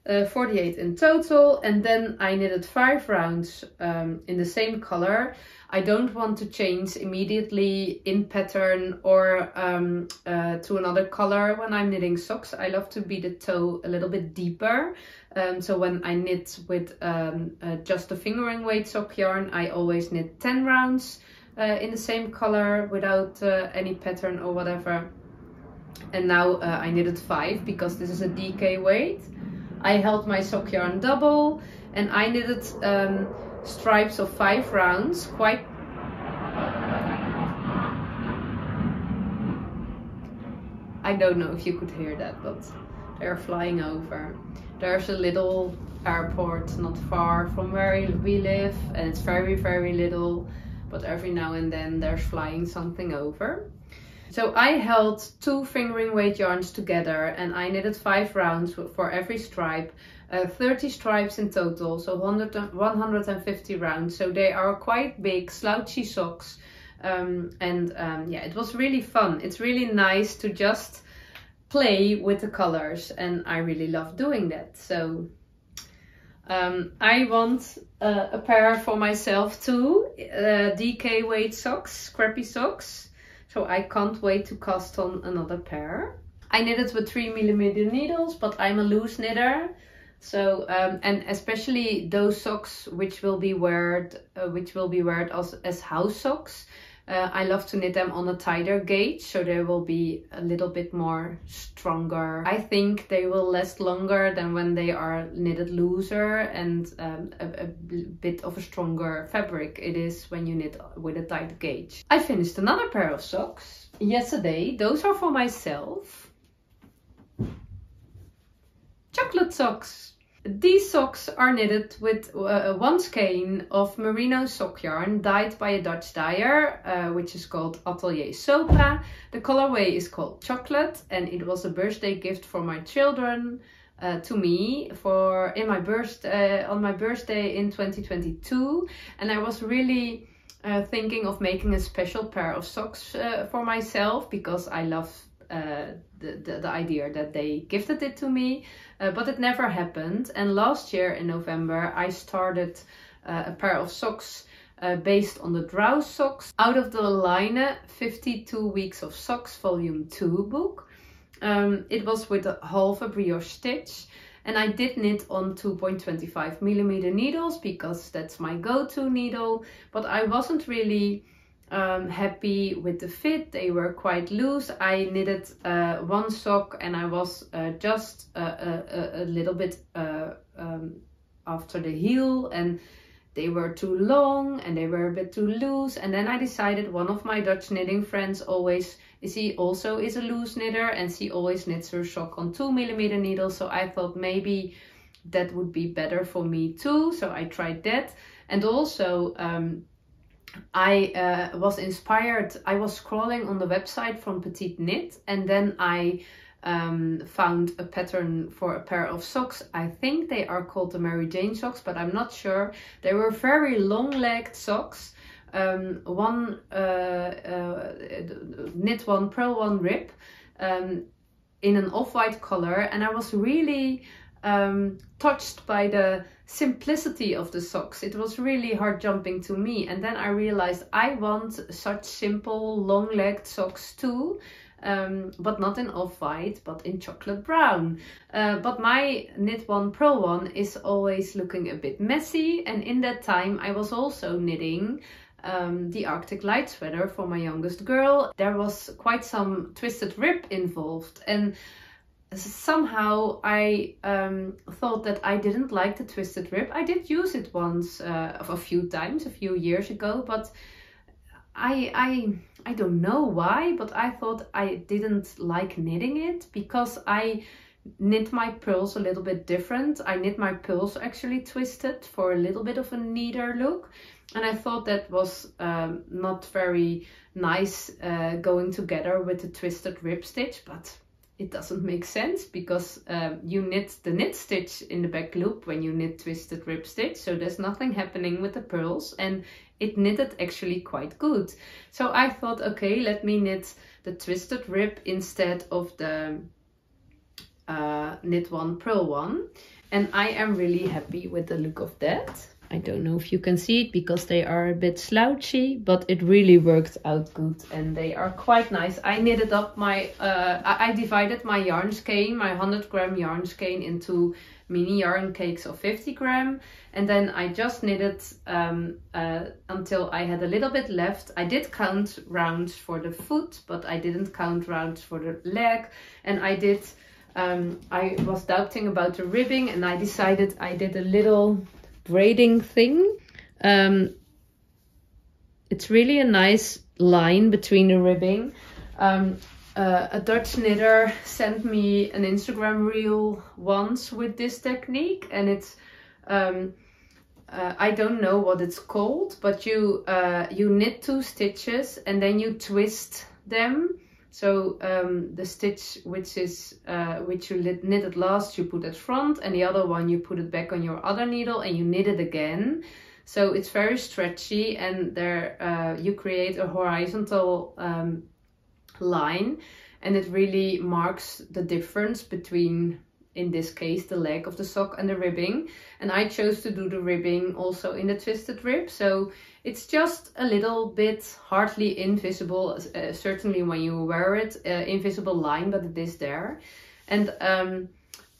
uh, 48 in total and then I knitted 5 rounds um, in the same color. I don't want to change immediately in pattern or um, uh, to another color when I'm knitting socks. I love to be the toe a little bit deeper. Um, so when I knit with um, uh, just a fingering weight sock yarn, I always knit 10 rounds uh, in the same color without uh, any pattern or whatever. And now uh, I knitted 5 because this is a DK weight. I held my sock yarn double and I knitted um, stripes of five rounds, quite I don't know if you could hear that, but they're flying over. There's a little airport not far from where we live, and it's very, very little, but every now and then there's flying something over. So I held two fingering weight yarns together and I knitted five rounds for every stripe uh, 30 stripes in total, so 100, 150 rounds. So they are quite big, slouchy socks. Um, and um, yeah, it was really fun. It's really nice to just play with the colors and I really love doing that. So um, I want uh, a pair for myself too, uh, DK weight socks, scrappy socks. So I can't wait to cast on another pair. I knitted with 3 millimeter needles, but I'm a loose knitter. So um, and especially those socks which will be weared, uh, which will be weared as, as house socks. Uh, I love to knit them on a tighter gauge, so they will be a little bit more stronger. I think they will last longer than when they are knitted looser and um, a, a, bit of a stronger fabric it is when you knit with a tight gauge. I finished another pair of socks yesterday. Those are for myself. Chocolate socks. These socks are knitted with uh, one skein of merino sock yarn dyed by a Dutch dyer, uh, which is called Atelier Sopra. The colorway is called Chocolate and it was a birthday gift for my children uh, to me for in my birth uh, on my birthday in 2022 and I was really uh, thinking of making a special pair of socks uh, for myself because I love uh, the, the, idea that they gifted it to me, uh, but it never happened. And last year in November, I started uh, a pair of socks uh, based on the Drow socks out of the Laine 52 Weeks of Socks Volume 2 book. Um, it was with a half a brioche stitch and I did knit on 2.25 millimeter needles because that's my go-to needle, but I wasn't really um, happy with the fit. They were quite loose. I knitted uh, one sock and I was uh, just a, a, a, little bit uh, um, after the heel and they were too long and they were a bit too loose. And then I decided one of my Dutch knitting friends always, she also is a loose knitter and she always knits her sock on two millimeter needles. So I thought maybe that would be better for me too. So I tried that. And also, um, I uh, was inspired. I was scrolling on the website from Petite Knit and then I um, found a pattern for a pair of socks. I think they are called the Mary Jane socks, but I'm not sure. They were very long-legged socks. Um, one uh, uh, knit one, purl one, rib um, in an off-white color, and I was really um, touched by the simplicity of the socks. It was really heart jumping to me. And then I realized I want such simple long legged socks too. Um, but not in off-white, but in chocolate brown. Uh, but my Knit One Pro one is always looking a bit messy. And in that time, I was also knitting um, the Arctic Light sweater for my youngest girl. There was quite some twisted rib involved. And somehow I um, thought that I didn't like the twisted rib. I did use it once, uh, a few times, a few years ago, but I, I, I don't know why, but I thought I didn't like knitting it because I knit my purls a little bit different. I knit my purls actually twisted for a little bit of a neater look. And I thought that was um, not very nice uh, going together with the twisted rib stitch, but it doesn't make sense because um, you knit the knit stitch in the back loop when you knit twisted rib stitch. So there's nothing happening with the purls and it knitted actually quite good. So I thought okay let me knit the twisted rib instead of the uh, knit one purl one. And I am really happy with the look of that I don't know if you can see it because they are a bit slouchy, but it really worked out good and they are quite nice. I knitted up my, uh, I divided my yarn skein, my 100 gram yarn skein into mini yarn cakes of 50 gram and then I just knitted um, uh, until I had a little bit left. I did count rounds for the foot, but I didn't count rounds for the leg and I did um, I was doubting about the ribbing and I decided I did a little braiding thing. Um, it's really a nice line between the ribbing. Um, uh, a Dutch knitter sent me an Instagram reel once with this technique and it's um, uh, I don't know what it's called but you uh, you knit two stitches and then you twist them so um, the stitch which is uh, which you knit at last, you put at front, and the other one you put it back on your other needle and you knit it again. So it's very stretchy, and there uh, you create a horizontal um, line, and it really marks the difference between in this case the leg of the sock and the ribbing. And I chose to do the ribbing also in the twisted rib. So it's just a little bit hardly invisible uh, certainly when you wear it uh, invisible line but it is there. And um,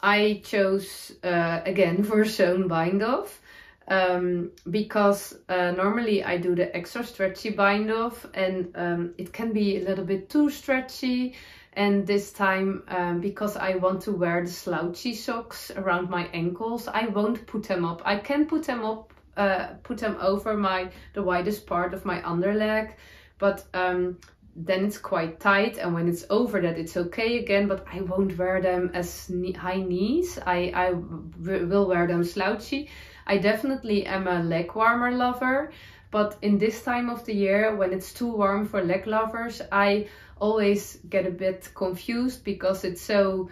I chose uh, again for sewn bind off um, because uh, normally I do the extra stretchy bind off and um, it can be a little bit too stretchy and this time um, because I want to wear the slouchy socks around my ankles I won't put them up. I can put them up uh, put them over my the widest part of my underleg but um, then it's quite tight and when it's over that it's okay again but I won't wear them as knee high knees. I, I will wear them slouchy. I definitely am a leg warmer lover but in this time of the year when it's too warm for leg lovers I always get a bit confused because it's so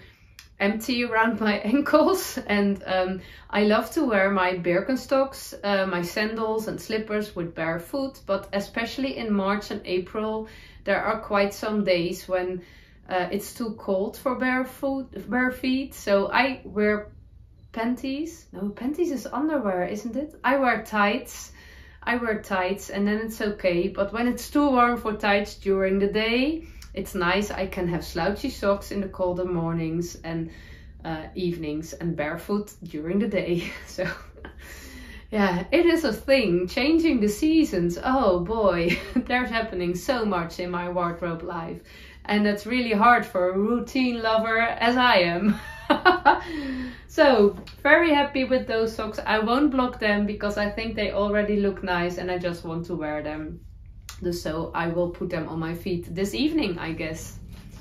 empty around my ankles. And um, I love to wear my Birkenstocks, uh, my sandals and slippers with barefoot but especially in March and April there are quite some days when uh, it's too cold for barefoot, bare feet. So I wear panties, no panties is underwear isn't it? I wear tights I wear tights and then it's okay but when it's too warm for tights during the day it's nice. I can have slouchy socks in the colder mornings and uh, evenings and barefoot during the day. So yeah, it is a thing. Changing the seasons. Oh boy, there's happening so much in my wardrobe life. And that's really hard for a routine lover as I am. so very happy with those socks. I won't block them because I think they already look nice and I just want to wear them so I will put them on my feet this evening, I guess.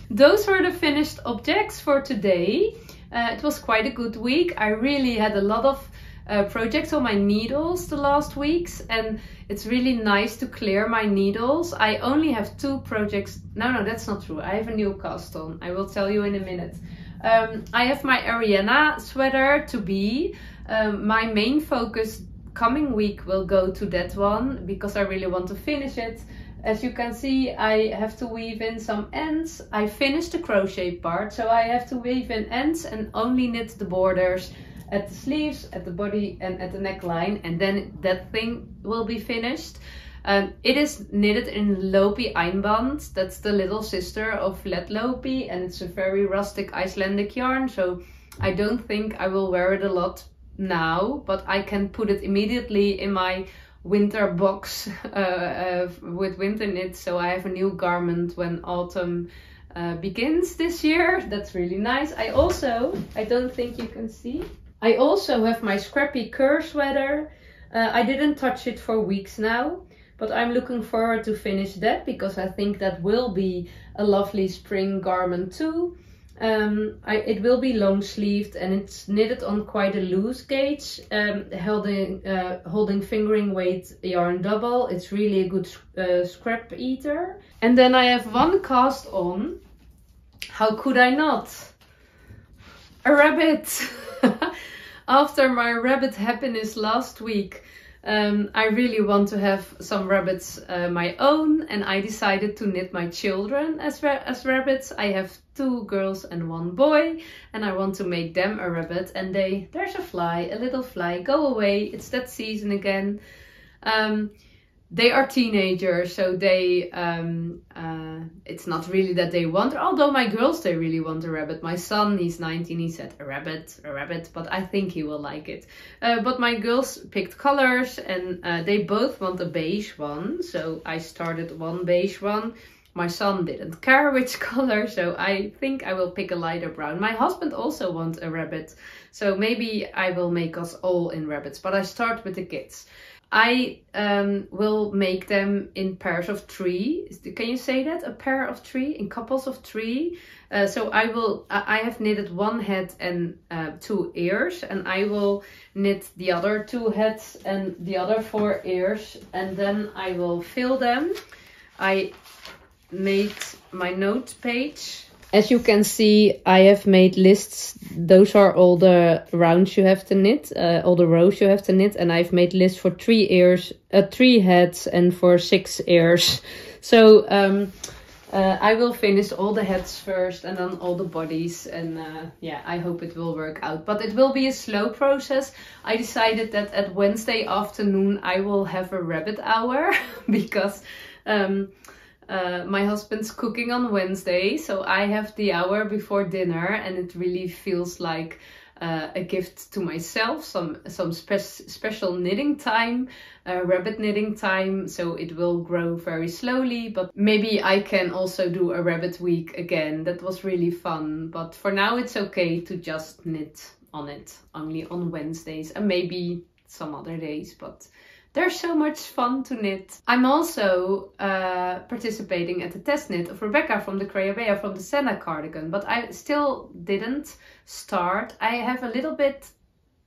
Those were the finished objects for today. Uh, it was quite a good week. I really had a lot of uh, projects on my needles the last weeks and it's really nice to clear my needles. I only have two projects. No, no, that's not true. I have a new cast on. I will tell you in a minute. Um, I have my Ariana sweater to be. Um, my main focus coming week will go to that one because I really want to finish it. As you can see, I have to weave in some ends. I finished the crochet part, so I have to weave in ends and only knit the borders at the sleeves, at the body and at the neckline. And then that thing will be finished. Um, it is knitted in Lopi Einband. That's the little sister of Léttlopi and it's a very rustic Icelandic yarn. So I don't think I will wear it a lot now, but I can put it immediately in my winter box uh, uh, with winter knit. So I have a new garment when autumn uh, begins this year. That's really nice. I also, I don't think you can see, I also have my scrappy Kerr sweater. Uh, I didn't touch it for weeks now, but I'm looking forward to finish that because I think that will be a lovely spring garment too. Um, I, it will be long sleeved and it's knitted on quite a loose gauge, um, holding, uh, holding fingering weight yarn double. It's really a good uh, scrap eater. And then I have one cast on how could I not? A rabbit! After my rabbit happiness last week, um, I really want to have some rabbits uh, my own and I decided to knit my children as, ra as rabbits. I have two girls and one boy and I want to make them a rabbit and they, there's a fly, a little fly, go away, it's that season again. Um, they are teenagers, so they um, uh, it's not really that they want. Although my girls they really want a rabbit. My son he's 19, he said a rabbit, a rabbit, but I think he will like it. Uh, but my girls picked colors and uh, they both want a beige one. So I started one beige one. My son didn't care which color, so I think I will pick a lighter brown. My husband also wants a rabbit, so maybe I will make us all in rabbits. But I start with the kids. I um, will make them in pairs of three. Can you say that? A pair of three in couples of three. Uh, so I will. I have knitted one head and uh, two ears, and I will knit the other two heads and the other four ears, and then I will fill them. I made my note page as you can see, I have made lists. Those are all the rounds you have to knit, uh, all the rows you have to knit. And I've made lists for three ears, uh, three heads and for six ears. So um, uh, I will finish all the heads first and then all the bodies. And uh, yeah, I hope it will work out. But it will be a slow process. I decided that at Wednesday afternoon I will have a rabbit hour because... Um, uh, my husband's cooking on Wednesday, so I have the hour before dinner, and it really feels like uh, a gift to myself, some some spe special knitting time, uh, rabbit knitting time. So it will grow very slowly, but maybe I can also do a rabbit week again. That was really fun, but for now it's okay to just knit on it only on Wednesdays and maybe some other days, but they're so much fun to knit. I'm also uh, participating at the test knit of Rebecca from the Creabea from the Senna cardigan, but I still didn't start. I have a little bit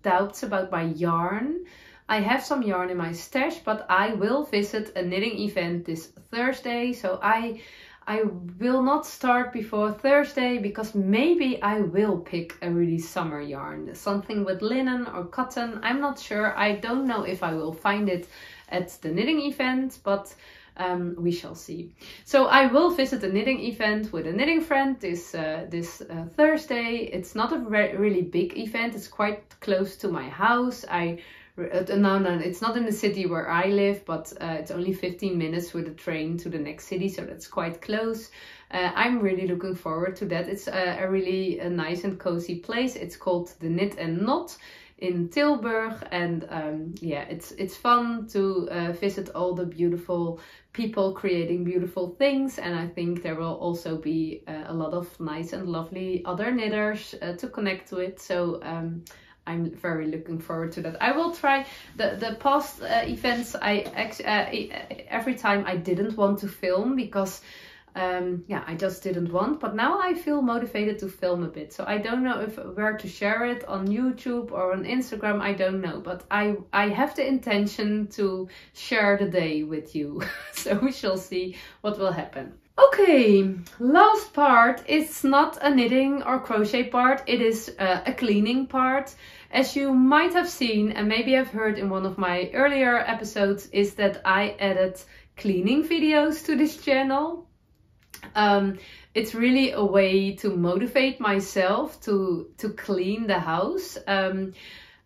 doubts about my yarn. I have some yarn in my stash, but I will visit a knitting event this Thursday, so I I will not start before Thursday because maybe I will pick a really summer yarn. Something with linen or cotton. I'm not sure. I don't know if I will find it at the knitting event, but um, we shall see. So I will visit the knitting event with a knitting friend this uh, this uh, Thursday. It's not a re really big event. It's quite close to my house. I no, no, it's not in the city where I live, but uh, it's only 15 minutes with a train to the next city, so that's quite close. Uh, I'm really looking forward to that. It's a, a really a nice and cozy place. It's called the Knit and Knot in Tilburg, and um, yeah, it's it's fun to uh, visit all the beautiful people creating beautiful things, and I think there will also be uh, a lot of nice and lovely other knitters uh, to connect to it. So. Um, I'm very looking forward to that. I will try the the past uh, events. I uh, every time I didn't want to film because um, yeah, I just didn't want. But now I feel motivated to film a bit. So I don't know if where to share it on YouTube or on Instagram. I don't know, but I I have the intention to share the day with you. so we shall see what will happen. Okay, last part is not a knitting or crochet part, it is uh, a cleaning part. As you might have seen and maybe have heard in one of my earlier episodes is that I added cleaning videos to this channel. Um, it's really a way to motivate myself to, to clean the house. Um,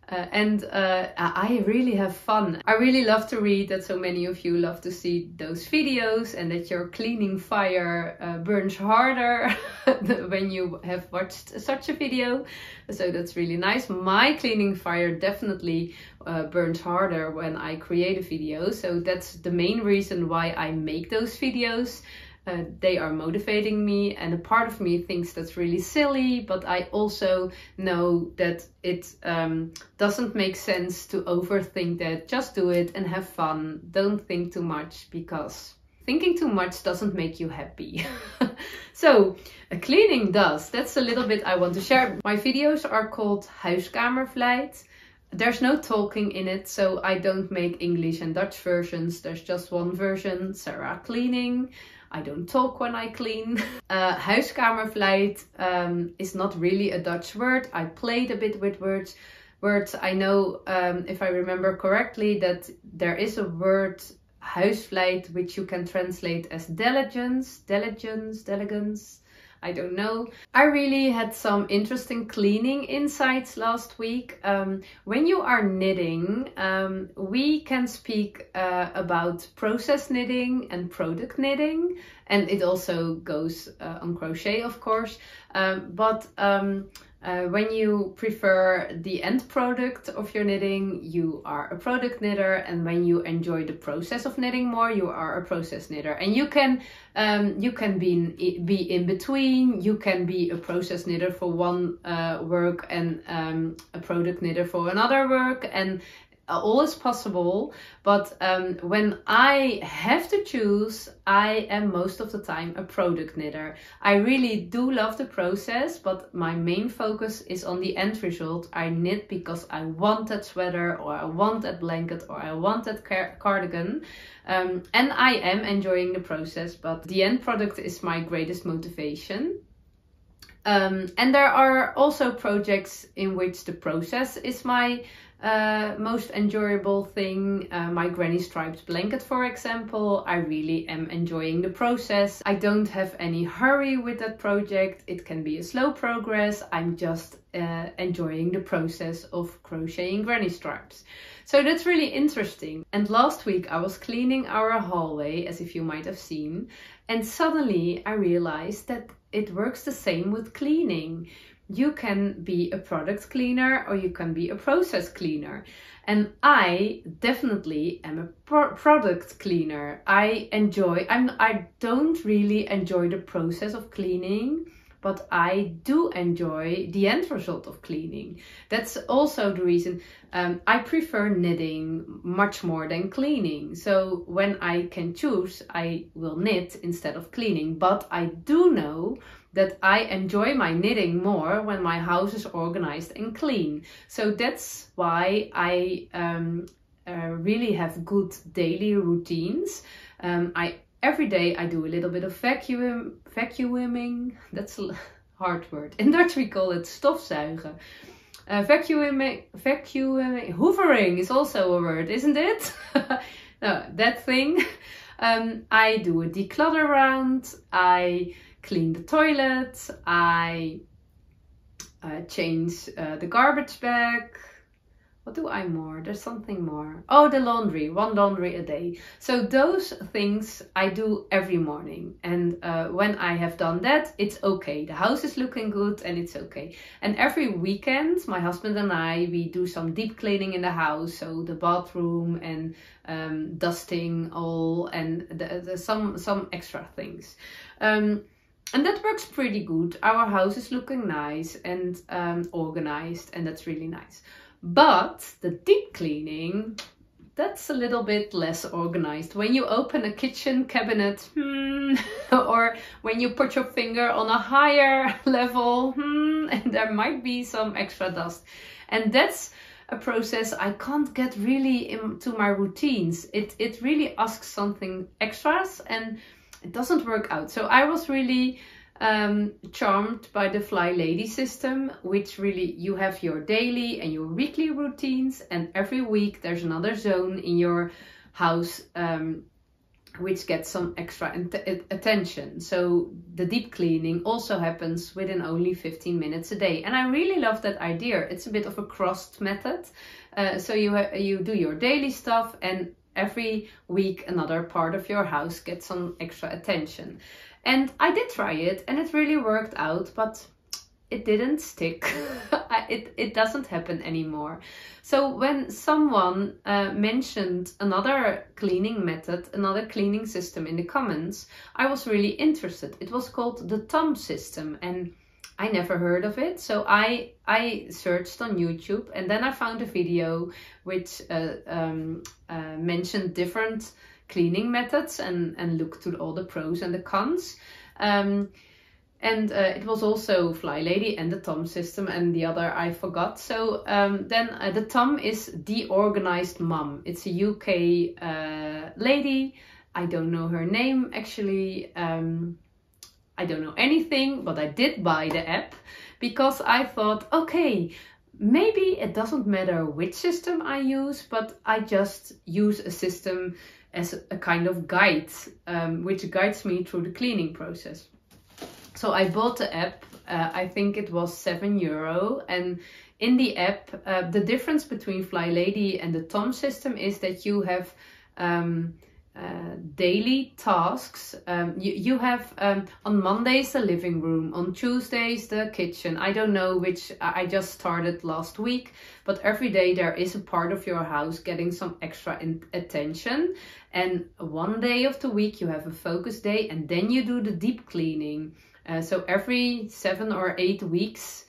uh, and uh, I really have fun. I really love to read that so many of you love to see those videos and that your cleaning fire uh, burns harder when you have watched such a video. So that's really nice. My cleaning fire definitely uh, burns harder when I create a video. So that's the main reason why I make those videos. Uh, they are motivating me and a part of me thinks that's really silly but i also know that it um, doesn't make sense to overthink that. Just do it and have fun. Don't think too much because thinking too much doesn't make you happy. So a cleaning does. That's a little bit i want to share. My videos are called huiskamervlijt there's no talking in it, so I don't make English and Dutch versions. There's just one version, Sarah cleaning. I don't talk when I clean. Uh, huiskamervlijt um, is not really a Dutch word. I played a bit with words. Words. I know, um, if I remember correctly, that there is a word huisvlijt which you can translate as diligence, diligence, diligence. I don't know. I really had some interesting cleaning insights last week. Um, when you are knitting, um, we can speak uh, about process knitting and product knitting, and it also goes uh, on crochet, of course. Um, but um, uh, when you prefer the end product of your knitting, you are a product knitter, and when you enjoy the process of knitting more, you are a process knitter. And you can um, you can be in, be in between. You can be a process knitter for one uh, work and um, a product knitter for another work, and all is possible but um, when i have to choose i am most of the time a product knitter. I really do love the process but my main focus is on the end result. I knit because i want that sweater or i want that blanket or i want that car- cardigan. Um, and i am enjoying the process but the end product is my greatest motivation. Um, and there are also projects in which the process is my uh, most enjoyable thing, uh, my granny striped blanket, for example. I really am enjoying the process. I don't have any hurry with that project. It can be a slow progress. I'm just uh, enjoying the process of crocheting granny stripes. So that's really interesting. And last week I was cleaning our hallway, as if you might have seen, and suddenly I realized that it works the same with cleaning you can be a product cleaner or you can be a process cleaner. And I definitely am a pro- product cleaner. I enjoy, I'm, I don't really enjoy the process of cleaning, but I do enjoy the end result of cleaning. That's also the reason um, I prefer knitting much more than cleaning. So when I can choose, I will knit instead of cleaning. But I do know that I enjoy my knitting more when my house is organized and clean. So that's why I um, uh, really have good daily routines. Um, I every day I do a little bit of vacuum vacuuming. That's a hard word. In Dutch we call it stofzuigen. Uh, vacuuming, vacuuming, hoovering is also a word, isn't it? no, that thing. Um, I do a declutter round. I clean the toilet, I uh, change uh, the garbage bag. What do I more? There's something more. Oh, the laundry, one laundry a day. So those things I do every morning. And uh, when I have done that, it's okay. The house is looking good and it's okay. And every weekend, my husband and I, we do some deep cleaning in the house. So the bathroom and um, dusting all and the, the, some, some extra things. Um, and that works pretty good. Our house is looking nice and um, organized, and that's really nice. But the deep cleaning, that's a little bit less organized. When you open a kitchen cabinet, hmm, or when you put your finger on a higher level, hmm, and there might be some extra dust. And that's a process I can't get really into my routines. It it really asks something extras and it doesn't work out. So I was really um, charmed by the Fly Lady system, which really you have your daily and your weekly routines, and every week there's another zone in your house um, which gets some extra attention. So the deep cleaning also happens within only 15 minutes a day, and I really love that idea. It's a bit of a crossed method. Uh, so you you do your daily stuff and every week another part of your house gets some extra attention. And I did try it and it really worked out, but it didn't stick. it, it doesn't happen anymore. So when someone uh, mentioned another cleaning method, another cleaning system in the comments, I was really interested. It was called the Tom system and I never heard of it. So I I searched on YouTube and then I found a video which uh, um, uh, mentioned different cleaning methods and and looked to all the pros and the cons. Um, and uh, it was also Fly Lady and the Tom system, and the other I forgot. So um, then uh, the Tom is the organized mom. It's a UK uh, lady. I don't know her name actually. Um, I don't know anything, but I did buy the app because I thought, okay, maybe it doesn't matter which system I use, but I just use a system as a kind of guide, um, which guides me through the cleaning process. So I bought the app. Uh, I think it was seven euro, and in the app, uh, the difference between Fly Lady and the Tom system is that you have um, uh, daily tasks. Um, you, you have um, on Mondays the living room, on Tuesdays the kitchen. I don't know which I just started last week, but every day there is a part of your house getting some extra attention. And one day of the week you have a focus day, and then you do the deep cleaning. Uh, so every seven or eight weeks,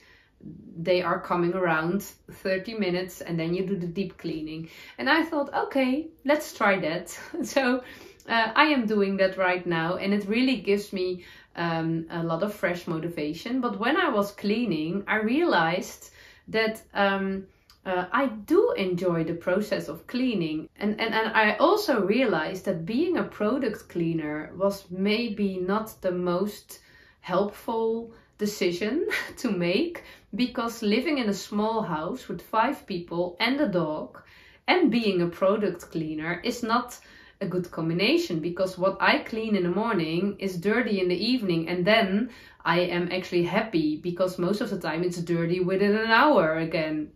they are coming around 30 minutes and then you do the deep cleaning. And I thought, okay, let's try that. so uh, I am doing that right now and it really gives me um, a lot of fresh motivation. But when I was cleaning, I realized that. Um, uh, I do enjoy the process of cleaning. And, and, and I also realized that being a product cleaner was maybe not the most helpful decision to make because living in a small house with five people and a dog and being a product cleaner is not a good combination because what I clean in the morning is dirty in the evening and then I am actually happy because most of the time it's dirty within an hour again.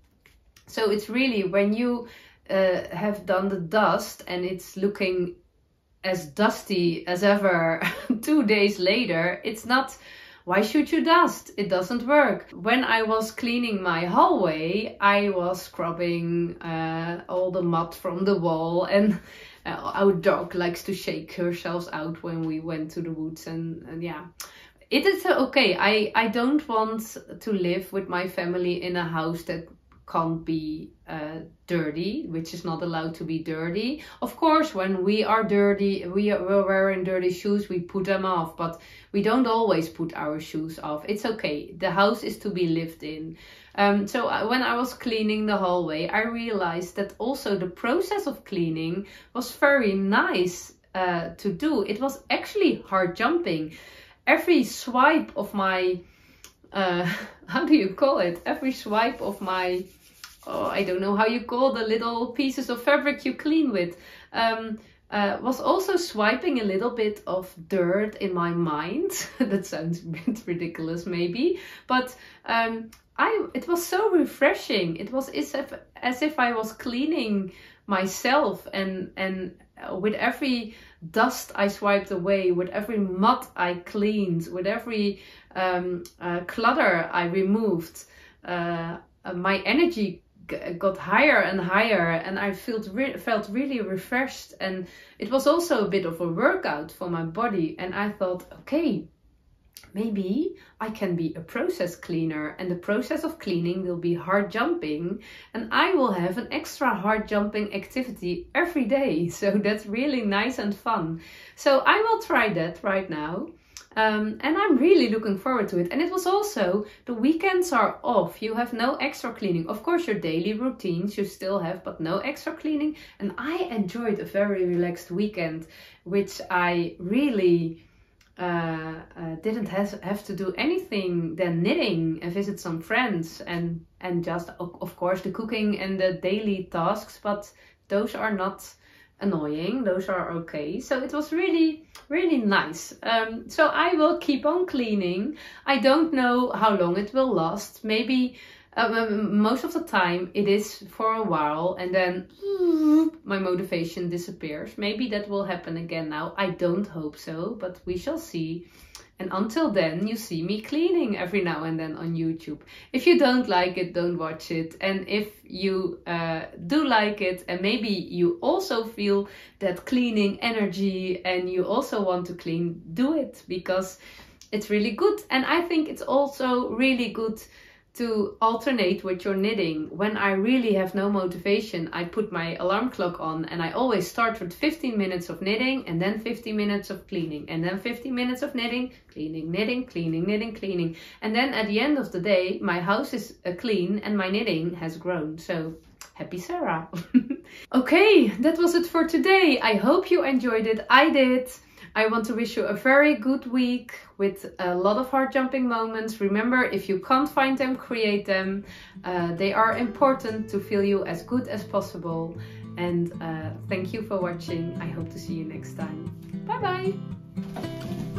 So it's really when you uh, have done the dust and it's looking as dusty as ever two days later, it's not why should you dust? It doesn't work. When I was cleaning my hallway, I was scrubbing uh, all the mud from the wall and uh, our dog likes to shake herself out when we went to the woods and, and yeah it is okay i i don't want to live with my family in a house that can't be uh, dirty, which is not allowed to be dirty. Of course, when we are dirty, we are, wearing dirty shoes, we put them off, but we don't always put our shoes off. It's okay. The house is to be lived in. Um, so uh, when I was cleaning the hallway, I realized that also the process of cleaning was very nice uh, to do. It was actually heart jumping. Every swipe of my uh, how do you call it? Every swipe of my, oh, I don't know how you call the little pieces of fabric you clean with, um, uh, was also swiping a little bit of dirt in my mind. that sounds a bit ridiculous, maybe, but um, I it was so refreshing. It was as if as if I was cleaning myself, and and with every dust I swiped away, with every mud I cleaned, with every um, uh, clutter I removed, uh, uh my energy got higher and higher and I felt re- felt really refreshed. And it was also a bit of a workout for my body. And I thought okay maybe I can be a process cleaner and the process of cleaning will be heart jumping and I will have an extra heart jumping activity every day so that's really nice and fun so I will try that right now um, and I'm really looking forward to it. And it was also the weekends are off. You have no extra cleaning. Of course, your daily routines you still have, but no extra cleaning. And I enjoyed a very relaxed weekend, which I really uh, uh, didn't have, have to do anything than knitting and visit some friends and and just of course the cooking and the daily tasks. But those are not annoying those are okay. So it was really really nice. Um, so i will keep on cleaning. I don't know how long it will last. Maybe um, most of the time it is for a while and then my motivation disappears maybe that will happen again now i don't hope so but we shall see and until then, you see me cleaning every now and then on YouTube. If you don't like it, don't watch it. And if you uh, do like it, and maybe you also feel that cleaning energy and you also want to clean, do it because it's really good. And I think it's also really good to alternate with your knitting. When I really have no motivation, I put my alarm clock on and I always start with 15 minutes of knitting and then 15 minutes of cleaning and then 15 minutes of knitting, cleaning, knitting, cleaning, knitting, cleaning. And then at the end of the day, my house is uh, clean and my knitting has grown. So happy Sarah. okay, that was it for today. I hope you enjoyed it. I did. I want to wish you a very good week with a lot of heart jumping moments. Remember, if you can't find them, create them. Uh, they are important to feel you as good as possible. And uh, thank you for watching. I hope to see you next time. Bye bye.